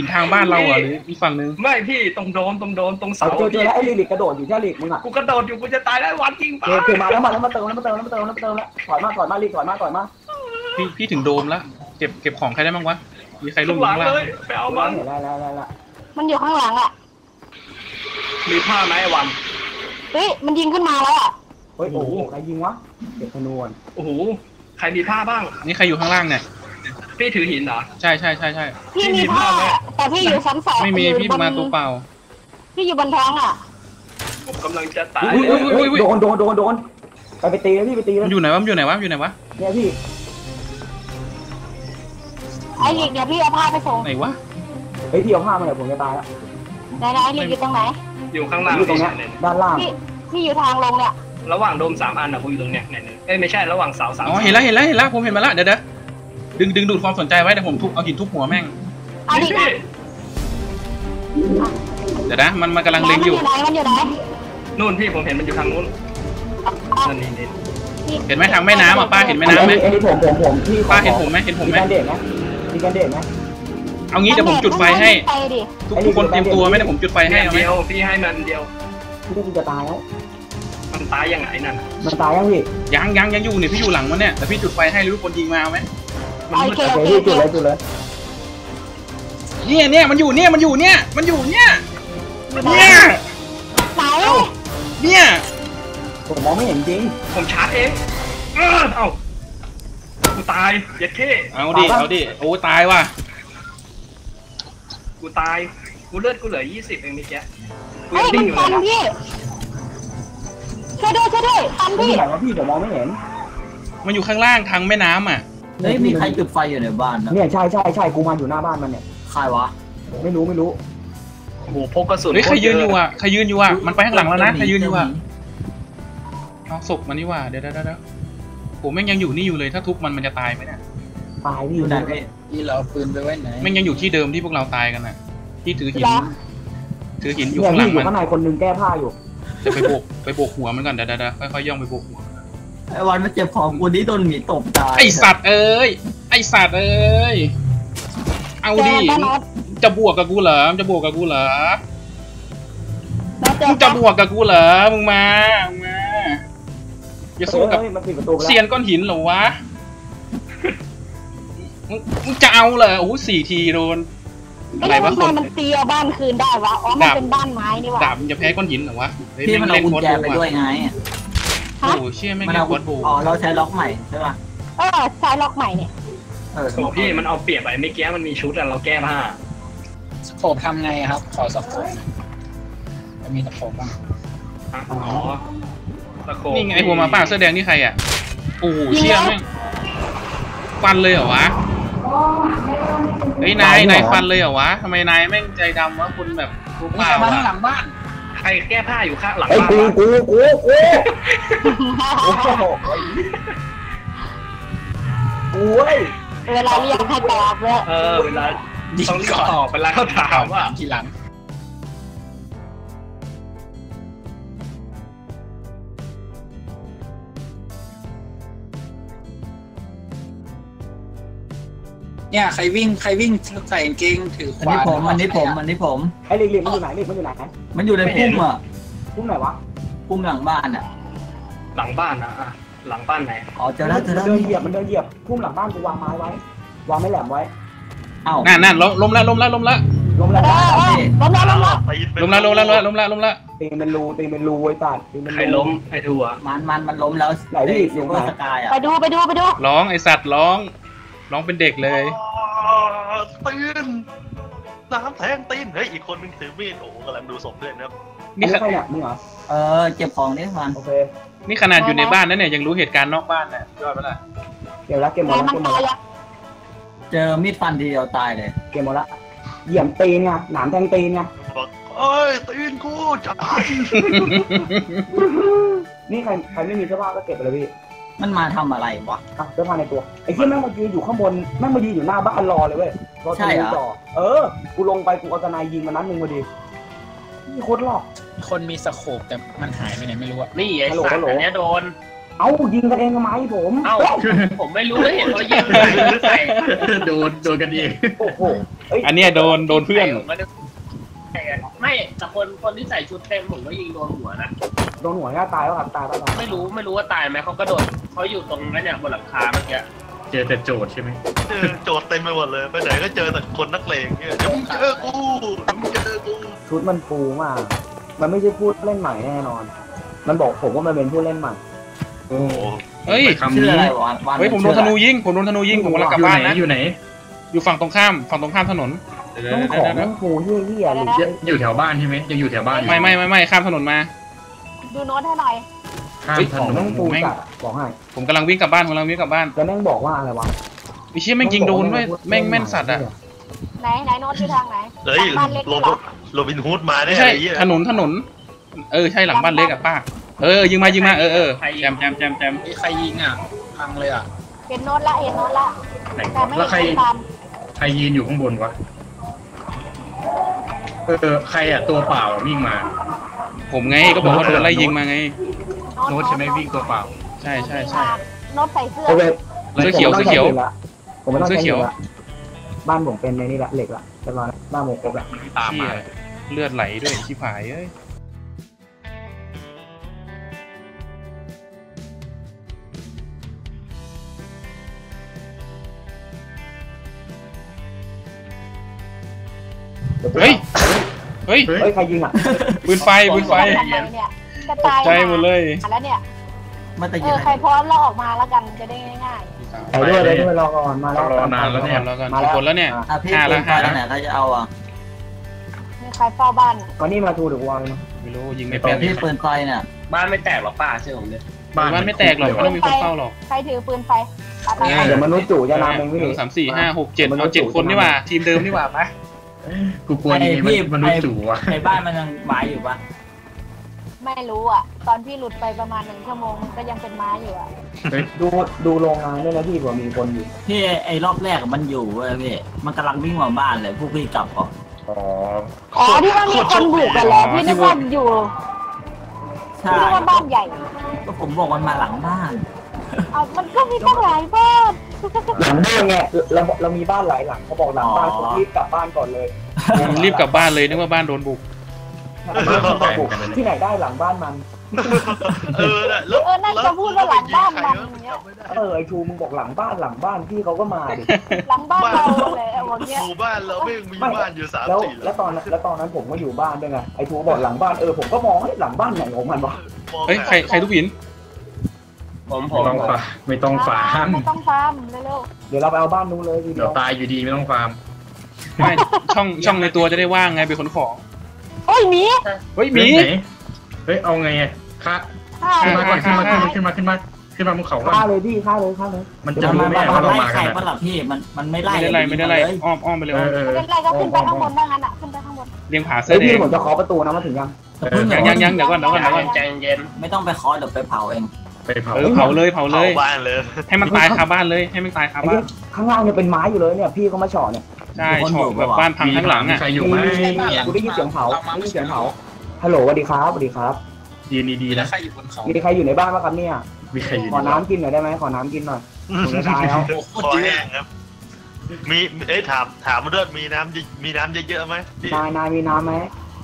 Speaker 1: หินทางบ้านเราเหรอหรืออีกฝั่งนึง
Speaker 3: ไม่พี่ตรงโดมตรงโดมตรง
Speaker 5: เอา
Speaker 3: เสา
Speaker 5: เจอเจอ
Speaker 3: พี่
Speaker 5: แล้วไอ้ลิลิกกระโดดอยู่แค่ลิกมึงอะ
Speaker 3: กูกระโดดอยู่กูจะตายแล้ววันจริง
Speaker 5: โอ
Speaker 3: ปะ
Speaker 5: เคโอเคมาแล้วมาแล้วมาเติมแล้วมาเติมแล้วมาเติมแล้วมาเติมแล้วถอยมาถอยมาลิกถอยมาถอยมา
Speaker 1: พี่พี่ถึงโดมแล้วเก็บเก็บของใครได้บ้างวะมีใครลู
Speaker 3: ข้ากงห
Speaker 1: ยิ
Speaker 3: ลั
Speaker 1: ง
Speaker 3: ง
Speaker 1: ล่าง
Speaker 3: เลยไปเอามัน
Speaker 5: เห็นแล้วแล้วแล้วแล้ว
Speaker 2: มันอยู่ข้างหลังอะ
Speaker 3: มีผ้าไหมไอ้วัน
Speaker 2: เฮ้ยมันยิงขึ้นมาแล้วอะ
Speaker 5: เฮ้ยโอ้โหใครยิงวะเก็บธนูก่อน
Speaker 3: โอ้โหใครมีผ้าบ้าง
Speaker 1: นี่ใครอยู่ข้างล่างเนี่ย
Speaker 3: พี่ถือหินเหรอ
Speaker 1: ใช่ใช่ใช่ใช่
Speaker 2: พี่
Speaker 3: พี่มี
Speaker 2: มีผ้า
Speaker 3: ผ้าไหม
Speaker 2: แต่พี่อยู่ชั้นสอง
Speaker 1: ไม่มี
Speaker 2: อยู่
Speaker 1: พี่
Speaker 2: บน
Speaker 1: มาตัวเปล่า
Speaker 2: พี่อยู่บนท้องอะ
Speaker 3: ผมกำลังจะตาย
Speaker 1: อุ๊ยอุ๊ยอุ๊ย
Speaker 5: เฮ้ยโดนโดนโดนโดนไปไปตีแล้วพี่ไปตีแล้ว
Speaker 1: มันอยู่ไหนวะมันอยู่ไหนวะอยู่ไหนวะ
Speaker 5: เนี่ยพี่
Speaker 2: ไอ้ลิกเดี๋ยวพี่เอาผ้าไปส่ง
Speaker 1: ไหนวะ
Speaker 5: เฮ้ยพี่เอาผ้ามาเลยผมจะตายแล้ว
Speaker 2: ไหนไหนลิกอยู่ตรงไหน
Speaker 3: อยู่ข้างล่าง
Speaker 5: อยู่ตรงเนี้ย
Speaker 3: เลย
Speaker 5: ด้านล่าง
Speaker 2: พี่พี่อยู่ทางลงเนี่ย
Speaker 3: ระหว่างโดมสามอันอะกูอยู่ตรงเนี้ยเนี่ยเอ้ยไม่ใช่ระหว่างเสาสาม
Speaker 1: อ๋อเห็นแล้วเห็นแล้วเห็นแล้วผมเห็นมาแล้วเดี๋ยวเดี๋ยว ดึงดึงดูดความสนใจไว้เดี๋ยวผมทุบเอาหินทุบหัวแม่ง
Speaker 2: เอาดิ
Speaker 3: พี่
Speaker 1: เดี๋ยวนะ มันมันกำลัง
Speaker 2: ไหน
Speaker 1: เล็ง
Speaker 2: มัน
Speaker 1: อ
Speaker 2: อยู่ยู่ไหนมันอยู่ไหน
Speaker 3: นู่นพี่ผมเห็นมันอยู่ทางนู้นนั่นนี่นี่
Speaker 1: เห็นไหมทางแม่น้ำอะป้าเห็นแม่น้ำไหม
Speaker 5: อันนี้ผมผมผมพี่ขอ
Speaker 1: ป้าเห็นผมไหมเห็นผมไหม
Speaker 5: มีการเดทไหมมีการเดทไหม
Speaker 1: เอางี้เดี๋ยวผมจุดไฟให้
Speaker 2: ไปดิ
Speaker 1: ทุกทุกคนเตรียมตัวไหมเดี๋ยวผมจุดไฟให้เอาไหม
Speaker 3: เดียวพี่ให้มันเดียว
Speaker 5: พี่กูจะตายแล้ว
Speaker 3: มันตายยังไงนั่นน่ะ
Speaker 5: มันตายยังพี่
Speaker 1: ยังยังยังอยู่เนี่ยพี่อยู่หลังมันเนี่ยแต่พี่จุดไฟให้หรือทุกคนยิงมาเอาไหม
Speaker 3: มัน
Speaker 2: โอ
Speaker 3: มืด
Speaker 2: เค
Speaker 3: อะ
Speaker 2: โอ
Speaker 5: โอเค
Speaker 2: เค
Speaker 5: พี่
Speaker 2: โอ
Speaker 5: จุด
Speaker 2: เค
Speaker 5: เลยจุดเลย
Speaker 1: เนี่ยเนี่ยมันอยู่เนี่ยมันอยู่เนี่ยมันอยู่เนี่ยเนี่ย
Speaker 2: ไหน
Speaker 1: เนี่ย
Speaker 5: ผมมองไม่เห็นจริง
Speaker 3: ผมชาร์จเองเออเอ้ากูตายเย็ดเข้
Speaker 1: เอาดิเอาดิโอ้ตายว่ะ
Speaker 3: กูตายกูเลือดกูเหลือยี่สิบเองเมื่อกี้กู
Speaker 2: เฮ้
Speaker 3: ยั
Speaker 2: ย
Speaker 3: งดิ้
Speaker 2: มัน
Speaker 3: นอยู่
Speaker 2: ฟั
Speaker 3: เลย
Speaker 2: น
Speaker 3: นะ
Speaker 2: พี่ช่วยด้วยช่วยด้วยฟัน
Speaker 5: พี่
Speaker 2: พี่
Speaker 5: ไหนวะพี่ผมมองไม่เห็น
Speaker 1: มันอยู่ข้างล่างทางแม่น้ำอะ
Speaker 7: เฮ้ยมีใครจุดไฟอยู่ในบ้านนะ
Speaker 5: เนี่ยใช่ใช่ใช่กูมาอยู่หน้าบ้านมันเนี่ย
Speaker 7: ใครวะ
Speaker 5: ไม่รู้ไม่รู้
Speaker 3: โอ้โหพกกระสุน
Speaker 1: เฮ้ยใคร
Speaker 3: โต
Speaker 1: ยืนอยู่อะใครยืนอยู่อะมันไปข้างหลังแล้วนะใครยืนอยู่อะเอาศพมันนี่ว่าเดี๋ยวเดี๋ยวเดี๋ยวผมแม่งยังอยู่นี่อยู่เลยถ้าทุบมันมันจะตายไหมเนี่ย
Speaker 5: ตาย
Speaker 7: อ
Speaker 5: พี่
Speaker 7: ยู่ไหนพี่
Speaker 6: นี่เราเอาปืนไปไว้ไหน
Speaker 1: แม่งยังอยู่ที่เดิมที่พวกเราตายกันน่ะ ที่ถือหิน
Speaker 2: เหรอ
Speaker 1: ถือหินอยู่
Speaker 5: เนี่ย
Speaker 1: ข้างหลั
Speaker 5: พี่
Speaker 1: ง
Speaker 5: อยู่
Speaker 1: มัน
Speaker 5: ข้างในคนหนึงแก้ผ้าอยู่
Speaker 1: จะไปโบกไปโบกหัวมันก่อนเดี๋ยวเดี๋ยวเดี๋ยวค่อยๆย่องไปโบกหัว
Speaker 7: ไอ้วันมันเจ็บของกูนี่โดนหมีตบตาย
Speaker 1: ไอสัตว์เอ้ย ไอสัตว์เอ้ย เอา
Speaker 2: เจ
Speaker 1: ดิ
Speaker 2: อป้าน็อต
Speaker 1: จะบวกกับกูเหรอมึงจะบวกกับกูเหรอ
Speaker 2: แล้วเจ
Speaker 1: มึ
Speaker 2: อง
Speaker 1: จะบวกกับกูเหรอ มึงมา มึงมา อย่าสู้กับ
Speaker 5: เฮ้ยมันปิดประตูไป
Speaker 1: เซี
Speaker 5: แล้
Speaker 1: ยนก้อนหินเหรอวะ มึงมึงจะเอาเหรอโอ้โหสี่ทีโดน
Speaker 2: ไม่
Speaker 1: อะไร
Speaker 2: ได้
Speaker 1: วะ
Speaker 2: ทำ
Speaker 1: ค
Speaker 2: ไม
Speaker 1: น
Speaker 2: มันตีเอาบ้านคืนได้วะ อ๋อ มัน
Speaker 1: ดาบ
Speaker 2: เป็นบ้านไม้นี่หว่า
Speaker 1: ดาบมึงจะแพ้ก้อนหินเหรอวะเฮ้ย
Speaker 7: พี่มันเอา
Speaker 1: แง
Speaker 7: กุญแจ
Speaker 1: ล่
Speaker 7: ไป
Speaker 1: โคตร
Speaker 7: ด้วยไง
Speaker 1: โอ้โหเชี่ยแม่ง
Speaker 7: มัน
Speaker 1: เล่
Speaker 7: เอา
Speaker 1: นโคตรโบ
Speaker 7: อ๋อเราใช้ล็อกใหม่ใช่ป่ะ
Speaker 2: เออใช้ล็อกใหม่เนี่ย
Speaker 7: เออ
Speaker 3: โอ้โหพี่มันเอาเปรียบไปเมื่อกี้มันมีชุดอะเราแก้ผ้า
Speaker 6: สโคปทำไงครับ ขอสโคปจะมีสโคปบ้าง
Speaker 3: อะอ๋อตะโขบ
Speaker 1: นี่ไงไอ้หัวหมาป่าเสื้อแดงนี่ใครอะโอ้โหเชี่ยแม่งฟันเลยเหรอวะเฮ้ยนายนายฟันเลยเหรอวะทำไมนายแม่งใจดำวะคุณแบบรู้เป
Speaker 6: นี่
Speaker 1: ล่า
Speaker 6: ใครมาข้างห
Speaker 1: วะ
Speaker 6: ลังบ้าน
Speaker 3: ใครแก้ผ้าอยู่ข้างหลัง
Speaker 5: ไอ้ย
Speaker 3: บ้าน
Speaker 5: กู
Speaker 3: วะ
Speaker 5: กูกูกูโอ้โหกูเว้ย
Speaker 2: เวลาเรียกให้ตอบเลย
Speaker 3: เออเวลาต้องรีบตอบเวลาเขาถามว่า
Speaker 6: ทีหลัง เนี่ยใครวิ่งใครวิ่งใส่กางเกงถือข
Speaker 7: อัน
Speaker 6: วา
Speaker 7: นี้ผม
Speaker 6: น
Speaker 7: อันนี้ผมอันนี้ผม
Speaker 5: ไอ้ลิงลิงมันอยู่ไหนลิงมันอยู่ไหน
Speaker 7: มันอยู่ในพุ่มอะ
Speaker 5: พุ่มไหนวะ
Speaker 7: พุ่มหลังบ้านอะ
Speaker 3: หลังบ้านนะอะหลังบ้านไหน
Speaker 7: อ๋อเจอแล้วเจอ
Speaker 5: มั
Speaker 7: แล้
Speaker 5: น
Speaker 7: ว
Speaker 5: เดิน
Speaker 7: นี่
Speaker 5: เหยียบมันเดินเหยียบพุ่มหลังบ้านกูวางไม้ไว้ วางไม่แหลมไว้
Speaker 7: เอ้า
Speaker 1: นั่นนั่นล้มล้มแล้วล้มแล้วล้มแล้ว
Speaker 5: ลมแล้ว
Speaker 2: เออเออล้มแล้วล้มแล้ว
Speaker 1: ล้มแล้วล้มแล้วล้มแล้วล้มแล้วล้มแล้ว
Speaker 5: ตีนเป็นรูตีนเป็นรูไอ้ตัดตีนเป็นรู
Speaker 3: ใครล้มไอ้ทัว
Speaker 7: มันมันมันล้มแล้ว
Speaker 5: ไหนพี่
Speaker 7: ซูเปอร์สกายอะ
Speaker 2: ไปดูไปดูไปดู
Speaker 1: ร้องไอสัตว์ร้อง ร้องเป็นเด็กเลย
Speaker 4: ตีนน้ำแทงตีนเฮ้ยอีกคนนึงถือมีดโอ้โหกำลังดูศพเพื่อนนะครับ
Speaker 5: นี่
Speaker 1: นี่ข
Speaker 5: ใครเนี่ยมึงเหรอ
Speaker 7: เออเจ็บของนี่มัน
Speaker 5: โอเค
Speaker 1: นี่ขนาดอยู่ในบ้านนะเนี่ยยังรู้เหตุการณ์นอกบ้านน่ะยอดไปละ
Speaker 5: เกมละเกมหม
Speaker 2: ไหน
Speaker 5: ดละ
Speaker 2: มัน
Speaker 5: เกมหม
Speaker 2: ตา
Speaker 5: ด
Speaker 2: ย
Speaker 5: ละ
Speaker 2: อะ
Speaker 7: เจอมีดฟันทีเดียวตายเลย
Speaker 5: เกมหมดละเหยี่ยมตีนไงหนามแทงตีนไง
Speaker 4: บอกเอ้ยตีนกูจัด
Speaker 5: นี่ใครใครไม่มีเสื้อผ้าก็เก็บไปเลยพี่
Speaker 7: มันมาทำอะไรวะ
Speaker 5: อะเสื้อผ้าในตัว ไอ้ที่แม่งมายืนอยู่ข้างบน แม่งมายืนอยู่หน้าบ้านรอเลยเว้ย รอ
Speaker 7: ใช่เหรอ
Speaker 5: จ่อเออ กูลงไปกูเอาตะนายยิงมันนัดหนึ่งพอดีนี่โคตรหลอก
Speaker 6: คนมีสโคปแต่มันหายไปไหนไม่รู้อะ
Speaker 8: นี่ไอ้
Speaker 5: ฮัลโหล
Speaker 8: สั
Speaker 5: ฮั
Speaker 8: ต
Speaker 5: ลโหล
Speaker 8: ว์อันเนี้ยโดน
Speaker 5: เอ้ายิงกันเองทำไมผม
Speaker 8: เอ้า ผมไม่รู้เลยเห็นเขายิงใส่
Speaker 6: โดนโดนกันเอง
Speaker 5: โอ้โหเอ้ย
Speaker 1: อันเนี้ยโดนโดนเพื่อน
Speaker 8: ผมก็นึก ไม่แต่คนคนที่ใส่ชุดเต็มผมก็ยิงโดนหัวนะ
Speaker 5: โดนหัวหน้าตายแล้วครับตายแล้วครับ
Speaker 8: ไม่รู้ไม่รู้ว่าตายไหมเขาก็โดดเขาอยู่ตรงนั้นเนี่ยบนหลังคาเมื่อกี้
Speaker 6: เจอแต่โจทย์ใช่ไหม
Speaker 4: เจอโจทย์เต็มไปหมดเลยไปไหนก็เจอแต่คนนักเลงเนี่ยเดี๋ยวมึงเจอกูเดี๋ยวมึงเจอกู
Speaker 5: ชุดมันฟูมาก มันไม่ใช่พูดเล่นใหม่แน่นอน มันบอกผมว่ามันเป็นผู้เล่นใหม่
Speaker 4: โอ้โห
Speaker 1: เฮ้ย
Speaker 7: ชื่ออะไรวะวัน
Speaker 1: เฮ้ยผมโดนธนูยิงผมโดนธนูยิงผมกำลังกลับบ้านนะ
Speaker 6: อยู่ไหน
Speaker 1: อยู่ฝั่งตรงข้ามฝั่งตรงข้ามถนน เดี๋ยว
Speaker 5: ต้อง
Speaker 1: เดี๋ยว
Speaker 5: ของ
Speaker 1: เดี๋ยว
Speaker 5: ต้องฟูเฮี้ยๆหรือ
Speaker 6: อยู่แถวบ้านใช่ไหมยังอยู่แถวบ้านอยู่
Speaker 1: ไม่ไม่ไม่ไม่ข้ามถนนมา
Speaker 2: ดูโน้ตให้หน่อย
Speaker 6: ข้าม
Speaker 1: เฮ้ย
Speaker 6: ถ
Speaker 5: ของ
Speaker 6: นน
Speaker 5: ต้องฟู
Speaker 1: แม่ง
Speaker 5: จัดบอกให้
Speaker 1: ผมกำลังวิ่งกลับบ้านผมกำลังวิ่งกลับบ้าน
Speaker 5: แล้วแม่งบอกว่าอะไรวะ
Speaker 1: ไอ้เชี่ยแม่งยิงโดนด้วยแม่งแม่นสัตว์อะ
Speaker 2: ไหนไหนโน้ตอยู่ทางไหน
Speaker 4: เฮ้ย
Speaker 2: บ้านเล็ก
Speaker 4: โร
Speaker 2: เหร
Speaker 4: บิ
Speaker 2: อ
Speaker 4: นโรบินฮูดมาแน่
Speaker 1: ไม่ใช่
Speaker 4: ไอ้เหี้ย
Speaker 1: ถนนถนน เออใช่หลังบ้านเล็กอะป้าเออยิงมายิงมาเออเออแจมแจมแจมแจม
Speaker 6: มีใครยิงอะพังเลยอะ
Speaker 2: เห็นโน้ตละเห็นโน้ตละ
Speaker 3: ไหน
Speaker 2: แต่ไม่
Speaker 3: แล้วใคร
Speaker 2: เห็นตาม
Speaker 3: ใครยืนอยู่ข้างบนวะ เออใครอะตัวเปล่าวิ่งมา
Speaker 1: ผมไงก็บอกว่าโดนไล่ยิงมาไง
Speaker 3: โน้ตใช่ไหมวิ่งตัวเปล่า
Speaker 1: ใช่ใช่ใช่
Speaker 2: โน้ตใส่เสื้อ
Speaker 5: โอเค
Speaker 1: เสื้อเขียวเสื้อเขียว
Speaker 5: ผมไม่ต้อง
Speaker 1: เสื้อ
Speaker 5: ใช้
Speaker 1: เขี
Speaker 5: เห
Speaker 1: ยว
Speaker 5: ล็กละบ้านผมเป็นในนี่ละเหล็กละเรียบร้อยละบ้านผมครบละ
Speaker 3: ตาม
Speaker 1: เชี่
Speaker 3: มาย
Speaker 1: เลือดไหลด้วยชิบหายเอ้ยเฮ้ยเฮ้ย
Speaker 5: เฮ้ยใครยิงอะ
Speaker 1: ปืนไฟปืนไฟ
Speaker 2: ทำไมเนี่ยกระจาย
Speaker 1: ใจหมดเลย
Speaker 2: แล้วเนี่ย
Speaker 7: มันจะ
Speaker 2: เอ
Speaker 7: ยิง
Speaker 2: อใครพร้อมแล้วออกมาแล้วกันจะได้ง่าย
Speaker 5: ไปด้วยเลยด้วยรอก่อนมาแล้ว
Speaker 3: รอนานแล้วเนี่ย
Speaker 1: แล้วกัน
Speaker 5: มาแล้ว
Speaker 1: คนแล้วเนี่ย
Speaker 7: อะพี่
Speaker 1: ห้า
Speaker 7: ปื
Speaker 1: แล้ว
Speaker 7: นไฟ
Speaker 1: ห้า
Speaker 7: แล้ว
Speaker 1: แล้ว
Speaker 7: ไหนใครจะเอาอะ
Speaker 2: ๆมีใครเฝ้าบ้าน
Speaker 5: วันนี้มาทูเดอะวอลนะ
Speaker 1: ไม่รู้ยิงไม่เป็น
Speaker 7: พี่ปืนไฟเนี่ย
Speaker 8: บ้านไม่แตกหรอกป้าเชื่อผมเลย
Speaker 1: บ้านไม่แตกหรอกไม่ต้องมีคนเฝ้าหรอก
Speaker 2: ใครถือปืนไฟตัด
Speaker 1: เออ
Speaker 5: เดี๋ยวมนุษย์จู่จะนำเอง
Speaker 1: ห
Speaker 5: พี่
Speaker 1: นึ่งสามสี่ห้าหกเจ็ดเอาเจ็ดคนนี่หว่า ทีมเดิมนี่หว่าไป
Speaker 3: กูกลัวนี่มันมนุษย์จู่วะ
Speaker 7: ในบ้านมันยังหมายอยู่ปะ
Speaker 2: ไม่รู้อะ ตอนพี่หลุดไปประมาณหนึ่งชั่วโมงมันก็ยังเป็นม้าอยู่อะ
Speaker 5: ดูดูโรงงานด้วยนะพี่ว่ามีคนอยู่
Speaker 7: พี่ไอ้รอบแรกมันอยู่เว้ยพี่มันกำลังวิ่งมาบ้านเลยพวกพี่กลับก่อน
Speaker 3: อ๋อ
Speaker 2: อ๋อที่ว่ามีคนบุกกันแล้วพี่นึกว่าอยู่
Speaker 7: ใช่
Speaker 2: พี่นึกว่าบ้านใหญ่
Speaker 7: ก็ผมบอกมันมาหลังบ้าน
Speaker 2: เอามันก็มีตั้งหลายบ้าน
Speaker 5: หลังบ้านไงเราเรามีบ้านหลายหลังเขาบอกหลังบ้านผมรีบกลับบ้านก่อนเลย
Speaker 1: รีบกลับบ้านเลยนึกว่าบ้านโดนบุก
Speaker 5: ที่ไหนได้หลังบ้านมัน
Speaker 4: เออน่ะแล้ว
Speaker 2: เออน่าจะพูดว่าหลังบ้านมันอย่างเงี้ย
Speaker 5: เออไอชูมึงบอกหลังบ้านหลังบ้านพี่เขาก็มาดิ
Speaker 2: หลังบ้านเราเลยเอาอย่างเงี้ย
Speaker 4: หมู่บ้านเราไม่มีบ้านอยู่สาม
Speaker 5: แล้ว
Speaker 4: สี่ห
Speaker 5: แล้
Speaker 4: ลั
Speaker 5: ว
Speaker 4: ง
Speaker 5: ตอนนั้นแล้วตอนนั้นผมก็อยู่บ้านด้วยไงไอชูบอกหลังบ้านเออผมก็มองให้ยหลังบ้านไหนของมันวะ
Speaker 4: มอง
Speaker 1: เฮ้ยใครใครทุกหิน
Speaker 8: ผมผ
Speaker 3: ไม่
Speaker 8: ม
Speaker 3: ต้องฟาไม่ต้องฟาร์ม
Speaker 2: ไม่ต้องฟาร์มเร็ว
Speaker 5: เดี๋ยวเราไปเอาบ้านนู้นเลยทีเดี
Speaker 3: เดี๋
Speaker 5: ย
Speaker 3: ยววตายอยู่ดีไม่ต้องฟาร์ม
Speaker 1: ไม่ช่องช่องในตัวจะได้ว่างไงเป็นขนของ
Speaker 2: ๆโอ้ยหมี
Speaker 1: เฮ้ยหมี
Speaker 3: ไหนเฮ้ยเอาไงอะค่า
Speaker 2: ฆ่า
Speaker 3: ขึ้นมาก่อนขึ้นมา
Speaker 1: ฆ่า
Speaker 3: ขึ้นมาขึ้นมาขึ้นมาขึ้นมาบนเขาก่อ
Speaker 5: ฆ่านเลยพี่ฆ่าเลยฆ่าเลย
Speaker 3: มันจะ
Speaker 7: มัน
Speaker 3: รู้ไหม
Speaker 7: มัน
Speaker 3: ว่าเรา
Speaker 7: ไล่
Speaker 3: มา
Speaker 7: ใคร
Speaker 3: กัน
Speaker 7: ปะล่ะพี่มันมันไม่ไล่
Speaker 1: ไม่ได้ไรไม่ได้ไร
Speaker 7: เลย
Speaker 1: อ้อมอ้อมไปเลย
Speaker 3: เอ
Speaker 1: อ้อม
Speaker 3: อเออ
Speaker 2: ไม่เป็นไรก็ขึ้นไปข้างบนบ้างงั้นอะขึ้นไปข้างบน
Speaker 1: เรียงผาเสื้
Speaker 5: เฮ้
Speaker 1: อยแด
Speaker 5: พี่
Speaker 1: ง
Speaker 5: ผมจะขอประตูนะมาถึงยัง
Speaker 1: ยังยังยังเดี๋ยวก่อนเดี๋ยวก่อนเดี๋ยวก่อน
Speaker 8: ใจเย็น
Speaker 7: ไม่ต้องไปเคอเดี๋ยวไปเผาเอง
Speaker 3: ไปเผา
Speaker 1: เออเผาเลยเผาเล
Speaker 4: เผายบ้านเลย
Speaker 1: ให้มันตายคาบ้านเลยให้มันตายคา
Speaker 5: ไอ้
Speaker 1: บ้า
Speaker 5: เนี่ย
Speaker 1: น
Speaker 5: ข้างล่างเนี่ยเป็นไม้อยู่เลยเนี่ยพี่เขามาเฉาะเนี่ย
Speaker 1: ใช่ชอบแบบบ้านพังทั้งหลังอะ
Speaker 3: ใครอยู่ไหม
Speaker 5: กูได้ยินเสียงเผาได้ยินเสียงเผาฮัลโหลสวัสดีครับสวัสดีครับ
Speaker 3: ยืนดีๆ
Speaker 6: แล้ว
Speaker 3: นะ
Speaker 6: ใครอยู่บนเขา
Speaker 5: มีใครอยู่ในบ้านบ้างครับเนี่ย
Speaker 3: มีใครอยู่
Speaker 5: ขอน้ำกินหน่อยได้ไหมขอน้ำกินหน่อยผมจะตายแล้ว
Speaker 4: คอแห้งครับ มีเอ้ยถามถามมาด้วยมีน้ำเยมีน้ำเยอะๆไหมพี่
Speaker 5: นายนายมีน้ำไหม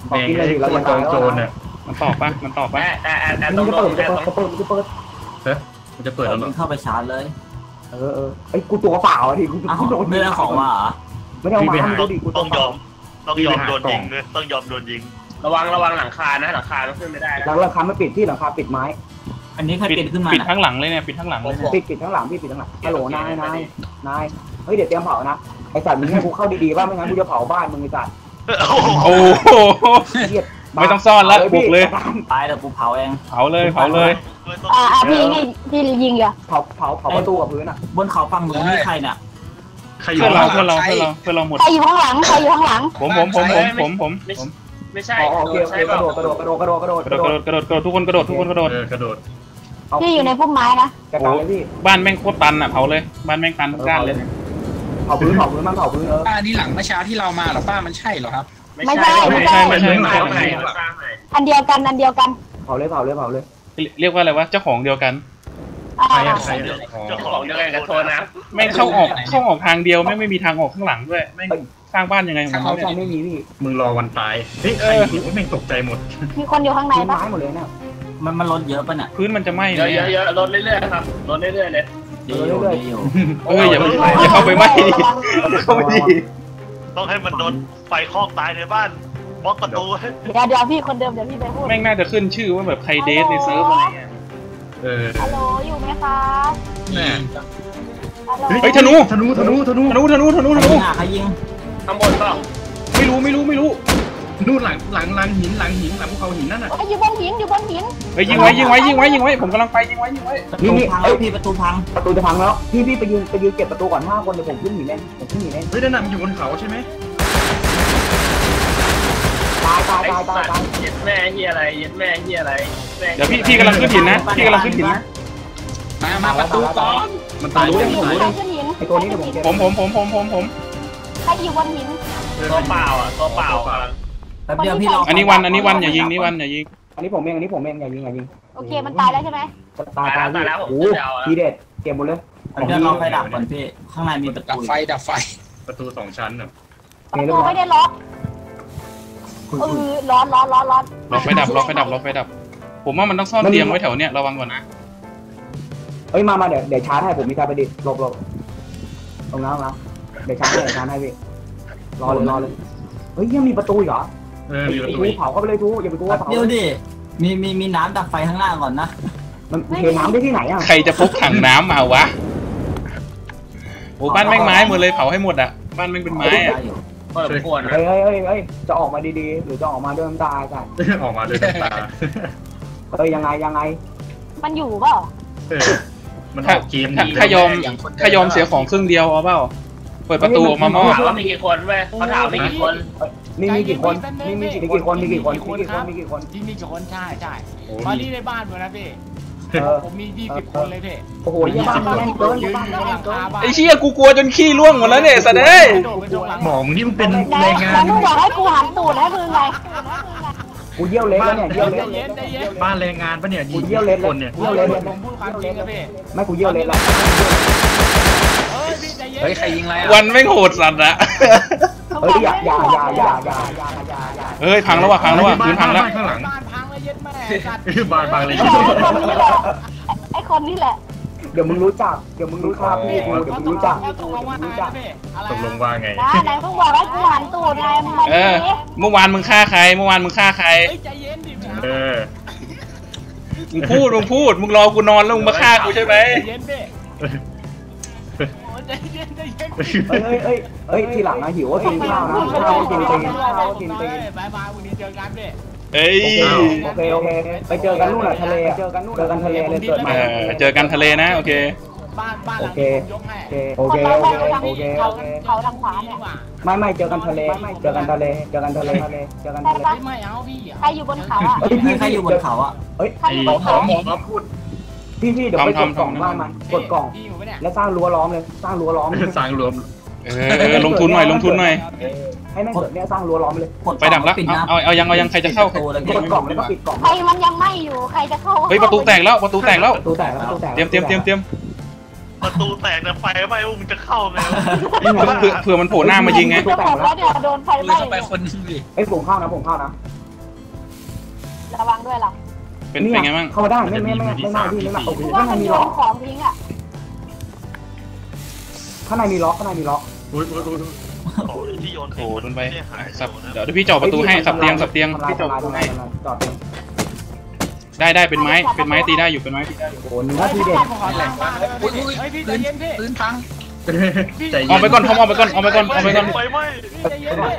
Speaker 5: ขอ
Speaker 3: แม่ง
Speaker 5: กินหน่อย
Speaker 3: ไอ้
Speaker 5: ดิ
Speaker 3: ค
Speaker 5: เรา
Speaker 3: น
Speaker 5: จะ
Speaker 3: ก
Speaker 5: ตา
Speaker 3: อยง
Speaker 5: แล้ว
Speaker 3: โจร
Speaker 5: นะ
Speaker 3: เนี่ย
Speaker 1: มันตอบปะมันตอบ
Speaker 8: ๆ
Speaker 1: ปะ
Speaker 8: แต่แต่แต่
Speaker 5: มึ
Speaker 8: ตรงง
Speaker 5: จะ
Speaker 8: ล
Speaker 5: เปิ
Speaker 8: ง
Speaker 5: ด
Speaker 8: แต่
Speaker 5: จะ
Speaker 8: ตรง
Speaker 5: เปิดจะเปิด จะเปิด
Speaker 3: มันจะเปิดแล้วเหรอ
Speaker 7: เข้าไปชาร์จเลย
Speaker 5: เออเออไอ้กูตัวเปล่าอะดิกู
Speaker 7: เอ้า
Speaker 5: กูโดน
Speaker 7: ไม่ได้ของว่าเหรอ
Speaker 5: ไม่ได้เอามาดูดิกูตั
Speaker 4: ต้
Speaker 5: ว
Speaker 4: อง
Speaker 5: เป
Speaker 4: ย
Speaker 5: ล่า
Speaker 4: อม ต้องยอมโดนยิงเลยต้องยอมโดนยิง
Speaker 8: ระวังระวังหลังคานะหลังคาต้องขึ้นไม่ได้
Speaker 5: หลั
Speaker 8: นะ
Speaker 5: งราคาไม่ปิดที่หลังคาปิดไม้
Speaker 7: อันนี้ใคร
Speaker 1: ปิด
Speaker 7: เป็นขึ้นมา
Speaker 1: ปิด
Speaker 7: น่ะ
Speaker 1: ทั้งหลังเลยเนี่ยปิดทั้งหลังเลยเนี่ย
Speaker 5: ปิดปิดทั้งหลังพี่ปิดทั้งหลังฮัลโหลนายนายนายเฮ้ยเดี๋ยวเตรียมเผานะไอ้สัตว์มึงให้กูเข้าดีๆว่าไม่งั้นกูจะเผาบ้านมึงไอ้สัตว์
Speaker 4: โอ้โห
Speaker 1: โอ้โห
Speaker 5: เหี้ย
Speaker 1: ไม่ต้องซ่อนละบุกเลย
Speaker 7: ตายแล้วกูเผาเอง
Speaker 1: เผาเลยเผาเลย
Speaker 2: อ่าอ่าพี่นี่พี่ยิงเหรอ
Speaker 5: เผาเผาเผาประตูกับพื้นอะ
Speaker 7: บนเขาฝั่งนู้นนี่ใครเนี่ย
Speaker 3: ใครอยู่
Speaker 1: เพื่อนเรา
Speaker 3: บ้าน
Speaker 1: เพื่อนเราเพื่อนเราเพื่อนเราหมด
Speaker 2: ใครอยู่ข้างหลังใครอยู่ข้างหลัง
Speaker 1: ผมผมผมผมผมผม
Speaker 8: ไม่
Speaker 1: ผม
Speaker 8: ไม่ใช่
Speaker 5: อ๋อโอเคโอเค
Speaker 8: ใช่
Speaker 5: กระโดดกระโดดกระโดดกระโดดกระโดด
Speaker 1: กระโดดกระโดดกระโดดทุกคนกระโดดทุกคนกระโดด
Speaker 3: เออกระโดด
Speaker 2: พี่อยู่ในพุ่มไม้นะ
Speaker 5: กระดาษเลยพี่
Speaker 1: บ้านแม่งโคตรตันอะเผาเลยบ้านแม่งตันทุกด้านเลย
Speaker 5: เผาพื้นเผาพื้นมันเผาพื้นเออ
Speaker 6: ป้านี่หลังเมื่อเช้าที่เรามาเหรอป้ามันใช่เหรอครับ
Speaker 2: ไม่ใช่ไม่ใช่
Speaker 1: ไม่ใช่ไม่ใช่
Speaker 8: ไม่
Speaker 1: ไม่
Speaker 8: ใช่
Speaker 1: ใช่
Speaker 8: มาสร้างใหม่
Speaker 2: อันเดียวกันอันเดียวกัน
Speaker 5: เผาเลยเผาเลยเผาเลย
Speaker 1: เรียกว่าอะไรวะเจ้าของเดียวกัน
Speaker 2: อ่า
Speaker 3: ใครอะใครอะอ๋อ
Speaker 8: เจ้าของเดียวกันกับโทรนะ
Speaker 1: แม่งเข้าออกเข้าออกทางเดียวแม่งไม่มีทางออกข้างหลังด้วยแม่งสร้างบ้านยังไงของ
Speaker 5: เขา
Speaker 1: เขา
Speaker 5: ใจ
Speaker 1: เนี่ย
Speaker 5: ไม่มีพี่
Speaker 3: มึงรอวันตายเฮ้ยใครอยู่แม่งตกใจหมด
Speaker 2: มีคนอยู่ข้างใน
Speaker 5: พื้น
Speaker 2: ปะ
Speaker 5: ไม้หมดเลยเนี่ย
Speaker 7: มันมันลดเยอะป่ะเนี่ย
Speaker 1: พื้นมันจะไหม้
Speaker 8: เย
Speaker 1: เล
Speaker 8: อะ
Speaker 1: ย
Speaker 8: เยอะเยอะลดเรื่อยๆครับลดเรื่อยๆเลย
Speaker 7: เยอะอยู่เยอะอยู่
Speaker 1: เอออย่าอย่าเข้าไปไหม้ดิเข้าไปดิ
Speaker 4: ต้องให้มันโดนไฟคอกตายในบ้านบล็อกประตูให้
Speaker 2: เดี๋ยวเดี๋ยวพี่คนเดิมเดี๋ยวพี่ไปพูด
Speaker 1: แม่งน่าจะขึ้นชื่อว่าแบบใครเดทในเซิร์ฟอะไรเงี้ย
Speaker 3: เออ
Speaker 2: ฮัลโหลอยู่ไหมคะ
Speaker 3: แน่
Speaker 2: ฮัลโหล
Speaker 1: เฮ้ยธนู
Speaker 3: ธนูธนูธนู
Speaker 1: ธนูธนูธนูธนู
Speaker 7: หน้าใครยิง
Speaker 8: ข้างบนเปล่า
Speaker 1: ไม่รู้ไม่รู้ไม่รู้
Speaker 3: นู่นหลังหลังหลังหินหลังหินหลังภูเขาหินนั่นน่ะ
Speaker 2: เฮ้ยอยู่บนหินอยู่บนหิน
Speaker 1: เฮ้ยยิงไว้ยิงไว้ยิงไว้ยิงไว้ผมกำลังไปยิงไว้ยิงไว้
Speaker 7: ประตูพังแล้วพี่ประตูพัง
Speaker 5: ประตูจะพังแล้วพี่พี่ไปยืนไปยืนเก็บประตูก่อนห้าคนเดี๋ยวผมขึ้นหนีเล่นผมขึ้นหนีเล่น
Speaker 3: เฮ้ยนั่นน่ะมันอยู่บนเขาใช่ไหม
Speaker 5: ผตายตาย
Speaker 8: ไอ้
Speaker 5: ตายตาย
Speaker 8: สัต
Speaker 5: ตาย
Speaker 8: ว์เย็ดแม่เฮียอะไรเย็ดแม่เฮียอะไรแม่ง
Speaker 1: เดี๋ยวพี่พี่กำลังขึ้นหินนะพี่กำลังขึ้นหินนะ
Speaker 6: มามาประตูก่อน
Speaker 3: มันตาย
Speaker 5: รู้เรื่องผมรู้
Speaker 2: ใคร
Speaker 5: เรื่อง
Speaker 2: ขึ้นหิน
Speaker 5: ไอ้ตัวนี้เดี๋ยวผมเก็บ
Speaker 1: ผมผมผมผมผมผม
Speaker 2: ใครอยู่บนหิน
Speaker 8: ตัวเปล่าอะตัวเปล่าอะ
Speaker 7: แป๊บเดียวพี่รอ
Speaker 1: อันนี้วันอันนี้วันอย่ายิงนี่วันอย่ายิง
Speaker 5: อันนี้ผมเองอันนี้ผมเองอย่ายิงอย่ายิง
Speaker 2: โอเคมันตายแล้วใช่ไหม
Speaker 5: ตายตายพี่โอ้ทีเด็ดเก็บหมดเลย
Speaker 7: แป๊บเดียวรอไฟดับก่อนพี่ข้างในมีประ
Speaker 6: ดับ
Speaker 7: ตู
Speaker 6: ไฟดับไฟ
Speaker 3: ประตูสองชั้นอะ
Speaker 2: ประตูไม่ได้ล็อกเออร้อนร้อนร้อนร้อน
Speaker 1: ล็อกไฟดับล็อกไฟดับล็อกไฟดับ ผมว่ามันต้องซ่อนเตียงไว้แถวเนี้ยระวังก่อนนะ
Speaker 5: เอ้ยมามาเดี๋ยวเดี๋ยวชาร์จให้ผมมีการประดิษฐ์หลบหลบตรงนั้นตรงนั้นเดี๋ยวชาร์จให้เดี๋ยวชาร์จให้พี่รอเลยรอเลยเฮ้ยยังมีประตูอีกเหรอ
Speaker 3: เออ
Speaker 5: ไอ้
Speaker 3: มีประตู
Speaker 5: ทู
Speaker 3: อีก
Speaker 5: เผาเข้าไปเลยทูอย่าไปกลัว
Speaker 7: แป๊บ
Speaker 5: เผา
Speaker 7: เดียวดิ มีมีมีน้ำดับไฟข้างล่างก่อนนะ
Speaker 5: มันเทน้ำได้ที่ไหนอะ
Speaker 1: ใครจะพกถังน้ำมาวะโอ้บ้านแม่งไม้หมดเลยเผาให้หมดอะบ้านแม่งเป็นไม้อะ
Speaker 7: ได้อยู่
Speaker 8: เปิดขวดนะ
Speaker 5: เฮ้ยเฮ้ยเฮ้ยเฮ้ยจะออกมาดีๆ หรือจะออกมาด้วยน้ำตากัน
Speaker 3: ออกมาด้วยน้ำตา
Speaker 5: เฮ้ยยังไงยังไง
Speaker 2: มันอยู่เปล่า
Speaker 3: เออมันออกเกม
Speaker 1: ถ้า
Speaker 3: ดี
Speaker 1: ถ้ายอมถ้ายอมเสียของครึ่งเดียวเอาเปล่าเปิดประตูออกมามอบ
Speaker 8: ถามว่ามีกี่คนเว้ยเขาถามมีกี่คน
Speaker 5: นี่มีกี่คนนี่มีกี่กี่คน มีกี่คน มีกี่คนมีกี่คน
Speaker 9: ที่มีกี่คนใช่ใช่
Speaker 3: โอ้
Speaker 9: ตอน
Speaker 3: มี
Speaker 9: นี้ในบ้านหมดนะพี่
Speaker 5: เออ
Speaker 9: ผมมียี่สิบคนเลยพี่
Speaker 5: โอ้โหยี่บ้านแน่นเกิน
Speaker 9: ยืน
Speaker 5: บ้าน
Speaker 9: อยู่บนห
Speaker 5: แน่
Speaker 9: ลั
Speaker 5: น
Speaker 9: ง
Speaker 5: เกิ
Speaker 9: คานบ้าน
Speaker 1: ไอ้เชี่ยกูกลัวจนขี้ร่วงหมดแล้วเนี่ยสัตว์เอ้ย
Speaker 9: โดดไปตรงหลัง
Speaker 3: หมอมึงนี่มันเป็น
Speaker 2: ไหน
Speaker 3: แรงงา
Speaker 2: แล้ว
Speaker 3: น
Speaker 2: มึงบอกให้กูหันตูดให้มึงไง
Speaker 5: กูเยี่ยวเล็กแล้วเนี่ยเยี่ยวเล็ก
Speaker 9: ใจเย็นใจเย็น
Speaker 3: บ้านแรงงานปะเนี่ยยิ
Speaker 5: กู
Speaker 3: ง
Speaker 5: เยี่ยวเล็ก
Speaker 3: คนเนี่ย
Speaker 5: เยี่ยวเล็ก
Speaker 9: ผมพูดความจริงนะพี่
Speaker 5: ไม่กูเยี่ยวเล็กแล้ว
Speaker 9: เฮ้ยพี่ใจ เย็น
Speaker 6: เฮ้ยใครยิงอะไรอะ
Speaker 1: วันแม่งโหดสัตว์อะ
Speaker 5: เฮ้ยอย่าอย่าอย่าอย่าอย่าอย่าอย่าอย่า
Speaker 1: เฮ้ยพังแล้วว่ะพังแล้วว่ะพื้นพังแล้ว
Speaker 3: บ้านข้างหลัง
Speaker 9: บ้านพังแล้วเย็ดแม่สัตว์
Speaker 3: เออบ้านบางเลย
Speaker 2: ไอ้คนนี้แหละไอ้คนนี้แหละ
Speaker 5: เดี๋ยวมึงรู้จักเดี๋ยวมึงรู้จักพี่กูเดี๋ยวมึงรู้จัก
Speaker 9: ตกลงว่า
Speaker 5: รู้
Speaker 9: ไง
Speaker 5: จัก
Speaker 9: พี่อะไร
Speaker 3: ตกลงว่าไง
Speaker 2: นะไหนมึงบอกให้กูหันตูดไงมึงมา
Speaker 1: เอ
Speaker 2: ดิ
Speaker 1: อเมื่อวานมึงฆ่าใครเมื่อวานมึงฆ่าใคร
Speaker 9: เฮ้ยใจเย็นดิพี่
Speaker 3: เออ
Speaker 1: มึงพูดมึงพูดมึงรอกูนอนแล้วมึงมาฆ่ากูใช่ไหม
Speaker 9: ใจเย็นพี่โอ้ยใจเย็นใจเย็น
Speaker 5: เฮ้ยเฮ้ยเฮ้ยทีหลังนะหิวก็กินข้าวนะข้าวก็กินตีนข้าวก็กินตีน
Speaker 9: บายบายวันนี้เจอกันพี่
Speaker 1: เอ้ย
Speaker 5: โอเคโอเคไปเจอกันนู่นแหละทะเลเจอกันนู่นเจอกันทะเลเลยเกิดใหม่
Speaker 1: เออเจอกันทะเลนะโอเค
Speaker 9: บ้านบ้านห
Speaker 5: โอ
Speaker 9: ลัง
Speaker 5: เค
Speaker 9: นี้ผมยกให้
Speaker 5: โอเคโอเคโอเค
Speaker 2: เขา
Speaker 5: โอเค
Speaker 2: เขาทางขวาเนี่ย
Speaker 5: ไม่ไม่เจอกันทะเลเจอกันทะเลเจอกันทะเลเจอกันทะเล
Speaker 9: ไม่ไม่เอาพี่
Speaker 2: ใครอยู่บนเขาอะ
Speaker 5: เฮ้ยพี่
Speaker 7: ใครอยู่บนเขาอะ
Speaker 5: เฮ้ย
Speaker 2: ใคร
Speaker 3: ไอ้
Speaker 2: อยู่บน
Speaker 3: หมอ
Speaker 2: เขา
Speaker 3: หมอมาพูด
Speaker 5: พี่พี่เดี๋ยวไปกดกล่อง
Speaker 1: ทำทำ
Speaker 5: บ้านมันกดกล่อง
Speaker 9: พี่อยู่ปะเนี่ย
Speaker 5: แล้วสร้างรั้วล้อมเลยสร้างรั้วล้อม
Speaker 3: สร้างรวม
Speaker 1: เออเออลงทุนหน่อยลงทุนหน่อย
Speaker 5: ให้แม่งเกิดเนี่ยสร้างรั้วล้อมเลย
Speaker 7: กด
Speaker 1: ไฟดับละ
Speaker 7: ปิด
Speaker 1: เอา
Speaker 7: น้ำ
Speaker 1: เอาเอายังเอายังใครจะเข้า
Speaker 7: ประตูแล้ว
Speaker 5: ก
Speaker 7: พี่
Speaker 5: ดกล่องแล้วก็ปิดกล่อง
Speaker 2: ใครมันยังไม่อยู่ใครจะเข้า
Speaker 1: เฮ้ยประตูแตกแล้วประตูแตกแล้ว
Speaker 5: ประตูแตกแล้วประตูแตก
Speaker 1: เตรียมเตรียมเตรียมเตรียม
Speaker 4: ประตูแตกแต่ไฟไหม้มึงจะเข้าไง
Speaker 1: เผื่อเผื่อมันโผล่หน้ามายิงไง
Speaker 2: จะบอกว่าเดี๋ยวโดนไฟ
Speaker 6: เล
Speaker 2: ไหม้
Speaker 6: ยเข้าไปคนนึงดิ
Speaker 5: ไอ้ผมเข้านะผมเข้านะ
Speaker 2: ระวังด้วยล่ะ
Speaker 1: เป็นเป็นไงบ้าง
Speaker 5: เข้าได้ไม่ไม่ไม่ไม่ไม่พี่ไม่ไม่โอ้โห
Speaker 2: ว่า
Speaker 5: ข้างใน
Speaker 2: มัน
Speaker 5: มี
Speaker 2: โย
Speaker 5: ล็อนก
Speaker 2: ของทิ้งอะ
Speaker 5: ข้างในมีล็อกข้างในมีล็อก
Speaker 3: อุ้ยอุ้ยอุ้ย
Speaker 4: โอ้ยที่โยน
Speaker 1: โอ้โหโดนไป
Speaker 4: ม่ด้หาย
Speaker 1: สับเดี๋ยวเดี๋ยวพี่เจาะประตูให้สับเตียงสับเตียง
Speaker 5: ทำลาย
Speaker 1: พี่เจาะ
Speaker 5: ทำ
Speaker 1: ประ
Speaker 5: ลาย
Speaker 1: ตู
Speaker 5: ทำลา
Speaker 1: ให้
Speaker 5: ยทำลายจอดเตียง
Speaker 1: ได้ได้เป็นไม้เป็นไม้ตีได้อยู่เป็นไม้ตีได้อยู่
Speaker 5: โอ้โหหนึ่งนาทีเด็ด
Speaker 9: ขอแรงมากเลยพี่เฮ้ยพี่ใจ
Speaker 6: พื้น
Speaker 9: เย็นพี่
Speaker 6: พื้นพัง
Speaker 3: ใจเย็น
Speaker 1: ออกไปก่อนทอมออกไปก่อนออกไปก่อนออกไปก่อน
Speaker 4: ไฟไหม้
Speaker 9: พี่ใจเย็นพี่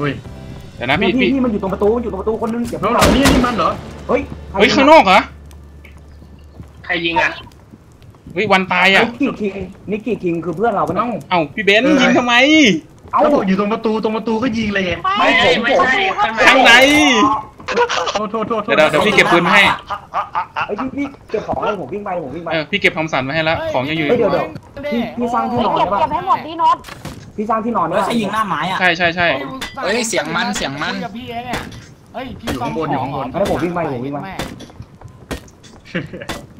Speaker 3: อุ้ย
Speaker 1: เดี๋ยวนะ
Speaker 5: พี่
Speaker 1: พี่
Speaker 5: พี่
Speaker 1: พี่
Speaker 5: พี่มันอยู่ตรงประตูอยู่ตรงประตูคนนึงเดี๋ยว
Speaker 3: แล้ว
Speaker 5: เรา
Speaker 3: เรานี่นี่มันเหรอ
Speaker 5: เฮ้ย
Speaker 1: เฮ้ยข้างนอกเหรอ
Speaker 8: ใครยิงอะ
Speaker 1: เฮ้ยวันตายอะ
Speaker 5: นิกกี้คิงนิกกี้คิงคือเพื่อนเราปะ
Speaker 3: เอ้า
Speaker 5: เนี่ย
Speaker 1: เอ้าพี่เบนซ์ยิงทำไม
Speaker 5: เอ้า
Speaker 3: แล้วบอกอยู่ตรงประตูตรงประตูก็ยิงเลยไง
Speaker 8: ไม่ใช่ไม่ใช่ข้างใน
Speaker 1: ข้างใน
Speaker 3: โทษโทษโทษโทษ
Speaker 1: เดี๋ยวเดี๋ยวพี่เก็บปืนมาให้
Speaker 5: ไอ้ยพี่พี่เก็บของเลยผมวิ่งไปผมวิ่งไป
Speaker 1: เออพี่เก็บคอมสันมาให้แล้วของยังอยู่
Speaker 5: เฮ้ยเดี๋ยวเดี๋ยวพี่พี่สร้างที่
Speaker 2: เฮ้ย
Speaker 5: นอน
Speaker 2: เก็บ
Speaker 5: ได้ปะ
Speaker 2: เก็บให้หมดดิโน้ต
Speaker 5: พี่สร้างที่นอนได้
Speaker 7: แล้ว
Speaker 5: ปะ
Speaker 7: ใครยิงหน้าไม้อะ
Speaker 1: ใช่ใช่ใช่
Speaker 9: คุยกับพี่เนี่ยเฮ้ยพี่
Speaker 5: ให้ผมวิ่งไปผมวิ่งไป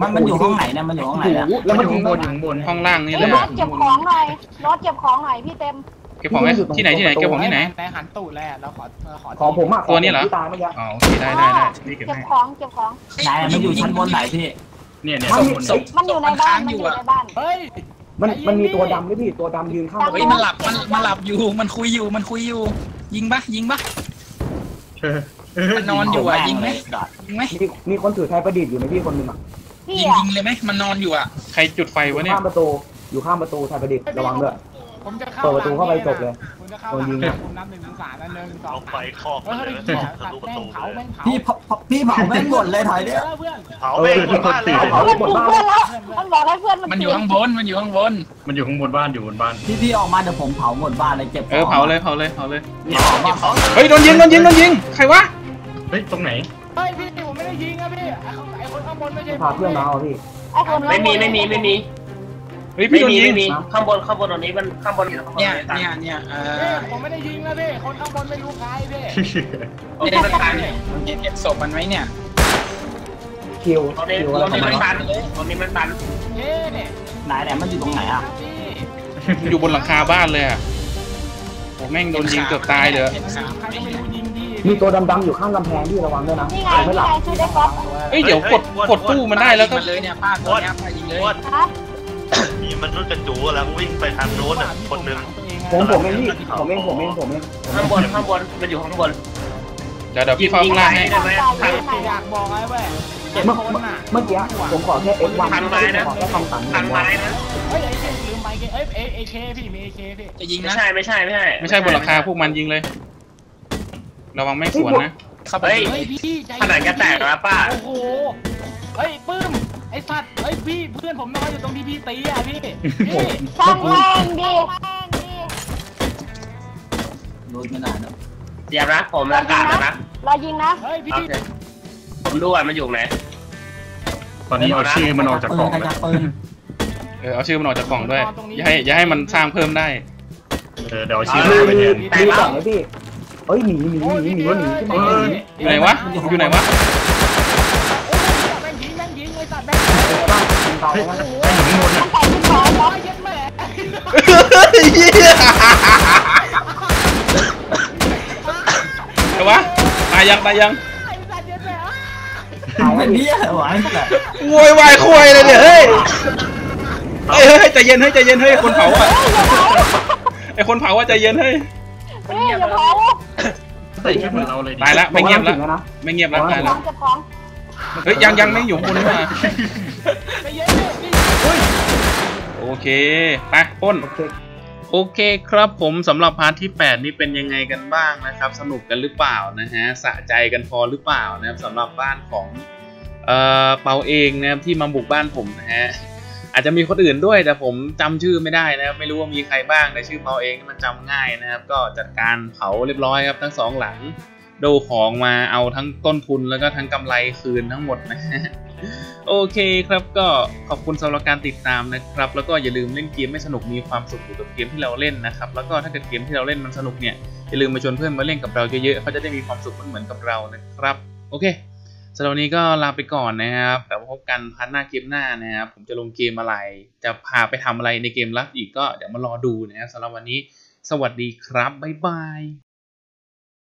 Speaker 7: มันมันอยู่ห้องไหนเนี่ยมันอยู่ห้องไหน
Speaker 5: โอ้
Speaker 7: เนี่ย
Speaker 5: โหแล้ว
Speaker 3: มั
Speaker 5: มันน
Speaker 3: อยู่
Speaker 5: ยิ
Speaker 3: ข้างงบนอยู่ข้างบน
Speaker 1: ห้องล่างนี่
Speaker 2: เฮ้
Speaker 1: เลยย
Speaker 2: โน้ตเก็บของหน่อยโน้ตเก็บของหน่อยพี่เต็ม
Speaker 1: เก็บของไว้ที่ไหนที่ไหนเก็บของที่ไหน
Speaker 9: แต่หันตูดเลยเราขอขอ
Speaker 5: ของผมอะ
Speaker 1: ตัวนี้เหรอ
Speaker 5: ที่ตายเมื่อกี้
Speaker 1: อ๋อโอเคได้ได้ได้นี่เก็บ
Speaker 2: เก็บ
Speaker 1: ให้
Speaker 2: ของเก็บของ
Speaker 7: ไหนมันอยู่ชั้นบนไหนพี่
Speaker 3: เนี่ยเนี่ย
Speaker 5: มัน
Speaker 3: ข้าง
Speaker 5: มี
Speaker 3: บน
Speaker 5: เอ้ย
Speaker 2: มันอยู่ในบ้านมันอยู่ในบ้าน
Speaker 9: เฮ้ย
Speaker 5: มันมันมีตัวดำด้วยพี่ตัวดำยืนข้าง
Speaker 6: เฮ้ยมันหลับมันมันหลับอยู่มันคุยอยู่มันคุยอยู่ ยิงปะยิงปะ
Speaker 3: เออเออ
Speaker 6: มันนอนอยู่อะยิงไหมยิงไหม
Speaker 5: มีมีคนถือไทยประดิษฐ์อยู่ในพี่คนหนึ่งอะ
Speaker 2: พี่
Speaker 6: ยิง
Speaker 2: อะ
Speaker 6: ยิงเลยไหมมันนอนอยู่อะ
Speaker 1: ใครจุดไฟ
Speaker 5: อยู่
Speaker 1: วะเนี่ย
Speaker 5: ข้างประตูอยู่ข้างประตูไทยประดิษฐ์ระวังด้วย
Speaker 9: ผมจะเข้า
Speaker 5: เปิดประตูเข้าไปจบเลย
Speaker 9: ผมจะเข้า
Speaker 5: โดนยิง
Speaker 9: หลังผมนับหนึ่งถึงสามแล้วหนึ่งสอ
Speaker 4: เอา
Speaker 9: ง
Speaker 4: ไฟครอบ
Speaker 9: เฮ้
Speaker 4: มายเลย
Speaker 9: เฮ้ย
Speaker 4: ทะ
Speaker 9: เหี้ย
Speaker 4: ลุประ
Speaker 9: แม่ง
Speaker 4: ตู
Speaker 9: เผา
Speaker 4: เลย
Speaker 9: แม่งเผา
Speaker 7: พี่เผาพี่เผาแม่งหมดเลยถอยเนี่ย
Speaker 9: เออเพื่อน
Speaker 4: เผาแม่งหมดบ้านเลย
Speaker 5: เอา
Speaker 2: มันถูกเพื่อนแล้วมันบอกให้เพื่อนมัน
Speaker 6: มันอยู่ข้างบน มันอยู่ข้างบน
Speaker 3: มันอยู่ข้างบนบ้านอยู่บนบ้าน
Speaker 7: พี่พี่ออกมาเดี๋ยวผมเผาหมดบ้านเลยเก็บ
Speaker 1: เออเผาเลยเผาเลยเผาเลย
Speaker 7: นี่ออกมาเผา
Speaker 1: เฮ้ยโดนยิงโดนยิงโดนยิง ใครวะ
Speaker 3: เฮ้ยตรงไหน
Speaker 9: เฮ้ยพี่ผมไม่ได้ยิงอะพี่ไอ้คนไอ้คนข้างบนไม่ใช่
Speaker 5: พาเพื่อนมาเอาพี่
Speaker 2: ไอ้คน
Speaker 8: ไม่มีไม่มีไม่มี
Speaker 1: เฮ้ยพี่
Speaker 8: ไม่
Speaker 1: โดน
Speaker 8: มี
Speaker 1: ยิง
Speaker 8: ไม่มีข้างบนข้างบนตรงนี้มันข้างบน
Speaker 6: เนี่ยเนี่ยเนี่ยเอ
Speaker 9: เฮ้ย
Speaker 6: อ
Speaker 9: ผมไม่ได้ยิงนะพี่คนข้างบนไม่รู้ใครพี่
Speaker 8: ตรงนี้มันตัน
Speaker 6: เห็นเห็นศพมันไหมเนี่ย
Speaker 5: คิว
Speaker 8: ตรงนี้
Speaker 5: คิว
Speaker 8: ต
Speaker 5: อะไร
Speaker 8: รงนี้
Speaker 5: ทำไม
Speaker 8: มันตันตรงนี้มันตัน
Speaker 9: เฮ้เนี่ย
Speaker 7: ไหนไหนมันอยู่ตรงไหนอะ
Speaker 9: พี่
Speaker 1: อยู่บนหลังคาบ้านเลยอะโอ้แม่งโดนยิงเกือบตายเลย
Speaker 6: เห็นขา
Speaker 9: ใคร
Speaker 6: ไหม
Speaker 9: ก็ไม่รู้ยิงพี่
Speaker 5: มีตัวดำๆอยู่ข้างกำแพงพี่ระวังด้วยนะ
Speaker 2: นี่ไง
Speaker 5: ไม่
Speaker 2: นี่
Speaker 5: หลับ
Speaker 2: ไงชื่อได้ก๊อฟ
Speaker 1: เฮ้ยเดี๋ยวกดกดตู้มันได้แล้วก็
Speaker 6: มันเลยเนี่ยป้าตัวเนี้ยป้ายิงเลย
Speaker 4: อ้วน
Speaker 2: ฮะ
Speaker 4: มีมนุษย์กระจูกำลังวิ่งไปทางโน้นอะคนหนึ่ง
Speaker 5: ผมผมเองพี่ผมเองผมเองผมเอง
Speaker 8: ข้างบนข้างบนมันอยู่ข้างบน
Speaker 1: เดี๋ยวเดี๋ยวพี่เฝ้าข้างล่างให้
Speaker 8: ได้ไหมทาง
Speaker 9: อยากบอกไอ้เว้ยเจ็บ
Speaker 5: เมื่อ
Speaker 9: คนน่ะ
Speaker 5: เมื่อกี้ผมขอแค่ X1
Speaker 8: พันไม้นะ
Speaker 5: ขอแค่คำสั่งห
Speaker 8: ทา
Speaker 5: นึ่
Speaker 8: ง
Speaker 5: ง
Speaker 8: ไม้นะ
Speaker 9: เฮ้ยไอ้เคลืมไปเอ้ยเอเอเคพี่มีเอเคพี่
Speaker 6: จะยิง
Speaker 8: ไม่
Speaker 6: นะ
Speaker 8: ใช่ไม่ใช่ไม่ใช่
Speaker 1: ไม่ใช่บนหลังคาพวกมันยิงเลยระวังไม่สวนนะ
Speaker 6: เข้าไป
Speaker 8: เฮ้ย
Speaker 9: เฮ้ยพี่ใจ
Speaker 8: ขนาดกระแตกแล้วป้า
Speaker 9: โอ้โหเฮ้ยปื้ม ไอ้สัตว์เฮ้ยพี่เพื่อนผมนอนอยู่ตรงที่พี่ตีอะพี่พี่
Speaker 2: ช่างแม่งดิ
Speaker 7: รู้ไม่ได้นะ
Speaker 8: เสียบนะผมอากาศแล้วนะ
Speaker 2: รอยิงนะ
Speaker 9: เฮ้ยพี่
Speaker 8: โอเคผมดูว่ามันอยู่ไหน
Speaker 3: ตอนนี้เอาชื่อมันออกจากกล่อง
Speaker 7: ปืน
Speaker 3: แล้ว
Speaker 7: ปืน
Speaker 1: เออเอาชื่อมันออกจากกล่องด้วย อย่าให้อย่าให้มันสร้างเพิ่มได้
Speaker 3: เออเดี๋ยวเอาชื่อ
Speaker 5: มี
Speaker 3: ไป
Speaker 5: มี
Speaker 3: แทน
Speaker 5: มีกล่องไหมพี่เอ้ยหนีหนีหนีหนีหนีขึ้นมาหนี
Speaker 1: อยู่ไหนวะ อยู่ไหนวะ
Speaker 9: แม่งยิงแม่งยิงไอ้สัตว์แม่ง
Speaker 5: บ้านยิงตายแล้วนะ
Speaker 3: ไอ้หนูข้างบนอะ
Speaker 2: ไปขึ้นท้อง
Speaker 9: ร้
Speaker 2: แล้
Speaker 9: อ
Speaker 2: วย
Speaker 9: เย็ดแม่
Speaker 1: เดี๋ยววะตายยังตายยัง
Speaker 9: ไอ้สัตว์เย็ดแม่
Speaker 5: ตาย
Speaker 7: ไอ้
Speaker 5: แล้วพี่
Speaker 7: เนี้ยหวานแต่
Speaker 1: โวยวายคุยเลยเนี่ยเฮ้ยเฮ้ยเฮ้ยใจเย็นเฮ้ยใจเย็นเฮ้ยคนเผาอะไอคนเผาว่าใจเย็นเฮ้ย
Speaker 2: เฮ้ยอย่าเผา
Speaker 3: ใส่ชุดเหมือนเราเลยดิ
Speaker 1: ตายละไม่เงียบละ
Speaker 5: ถึงแล้ว
Speaker 1: ไม่เงียบละตาย
Speaker 2: ขอ
Speaker 1: ละ
Speaker 2: งเก็บของ
Speaker 1: เฮ้ยยังยังไม่อยู่บนนี่มา
Speaker 9: ใจเย็นดิ
Speaker 1: โอเคไปป้น
Speaker 5: โอเค
Speaker 1: ครับผมสำหรับพาร์ทที่ 8 นี่เป็นยังไงกันบ้างนะครับ สนุกกันหรือเปล่านะฮะสะใจกันพอหรือเปล่านะครับสำหรับบ้านของเอ่อเปาเองนะครับที่มาบุกบ้านผมนะฮะอาจจะมีคนอื่นด้วยแต่ผมจำชื่อไม่ได้นะครับไม่รู้ว่ามีใครบ้างในชื่อเปาเองนี่มันจำง่ายนะครับ ก็จัดการเผาเรียบร้อยครับ ทั้งสองหลังโดของมาเอาทั้งต้นทุนแล้วก็ทั้งกำไรคืนทั้งหมดนะฮะ โอเคครับก็ขอบคุณสำหรับการติดตามนะครับ แล้วก็อย่าลืมเล่นเกมไม่สนุกมีความสุขอยู่กับเกมที่เราเล่นนะครับ แล้วก็ถ้าเกิดเกมที่เราเล่นมันสนุกเนี่ยอย่าลืมมาชวนเพื่อนมาเล่นกับเราเยอะๆเขาจะได้มีความสุขเหมือนกับเรานะครับ โอเคสำหรับวันนี้ก็ลาไปก่อนนะครับแต่ว่าพบกันพันหน้าเกมหน้านะครับผมจะลงเกมอะไร จะพาไปทำอะไรในเกมลับอีกก็เดี๋ยวมารอดูนะครับสำหรับวันนี้ สวัสดีครับบ๊ายบาย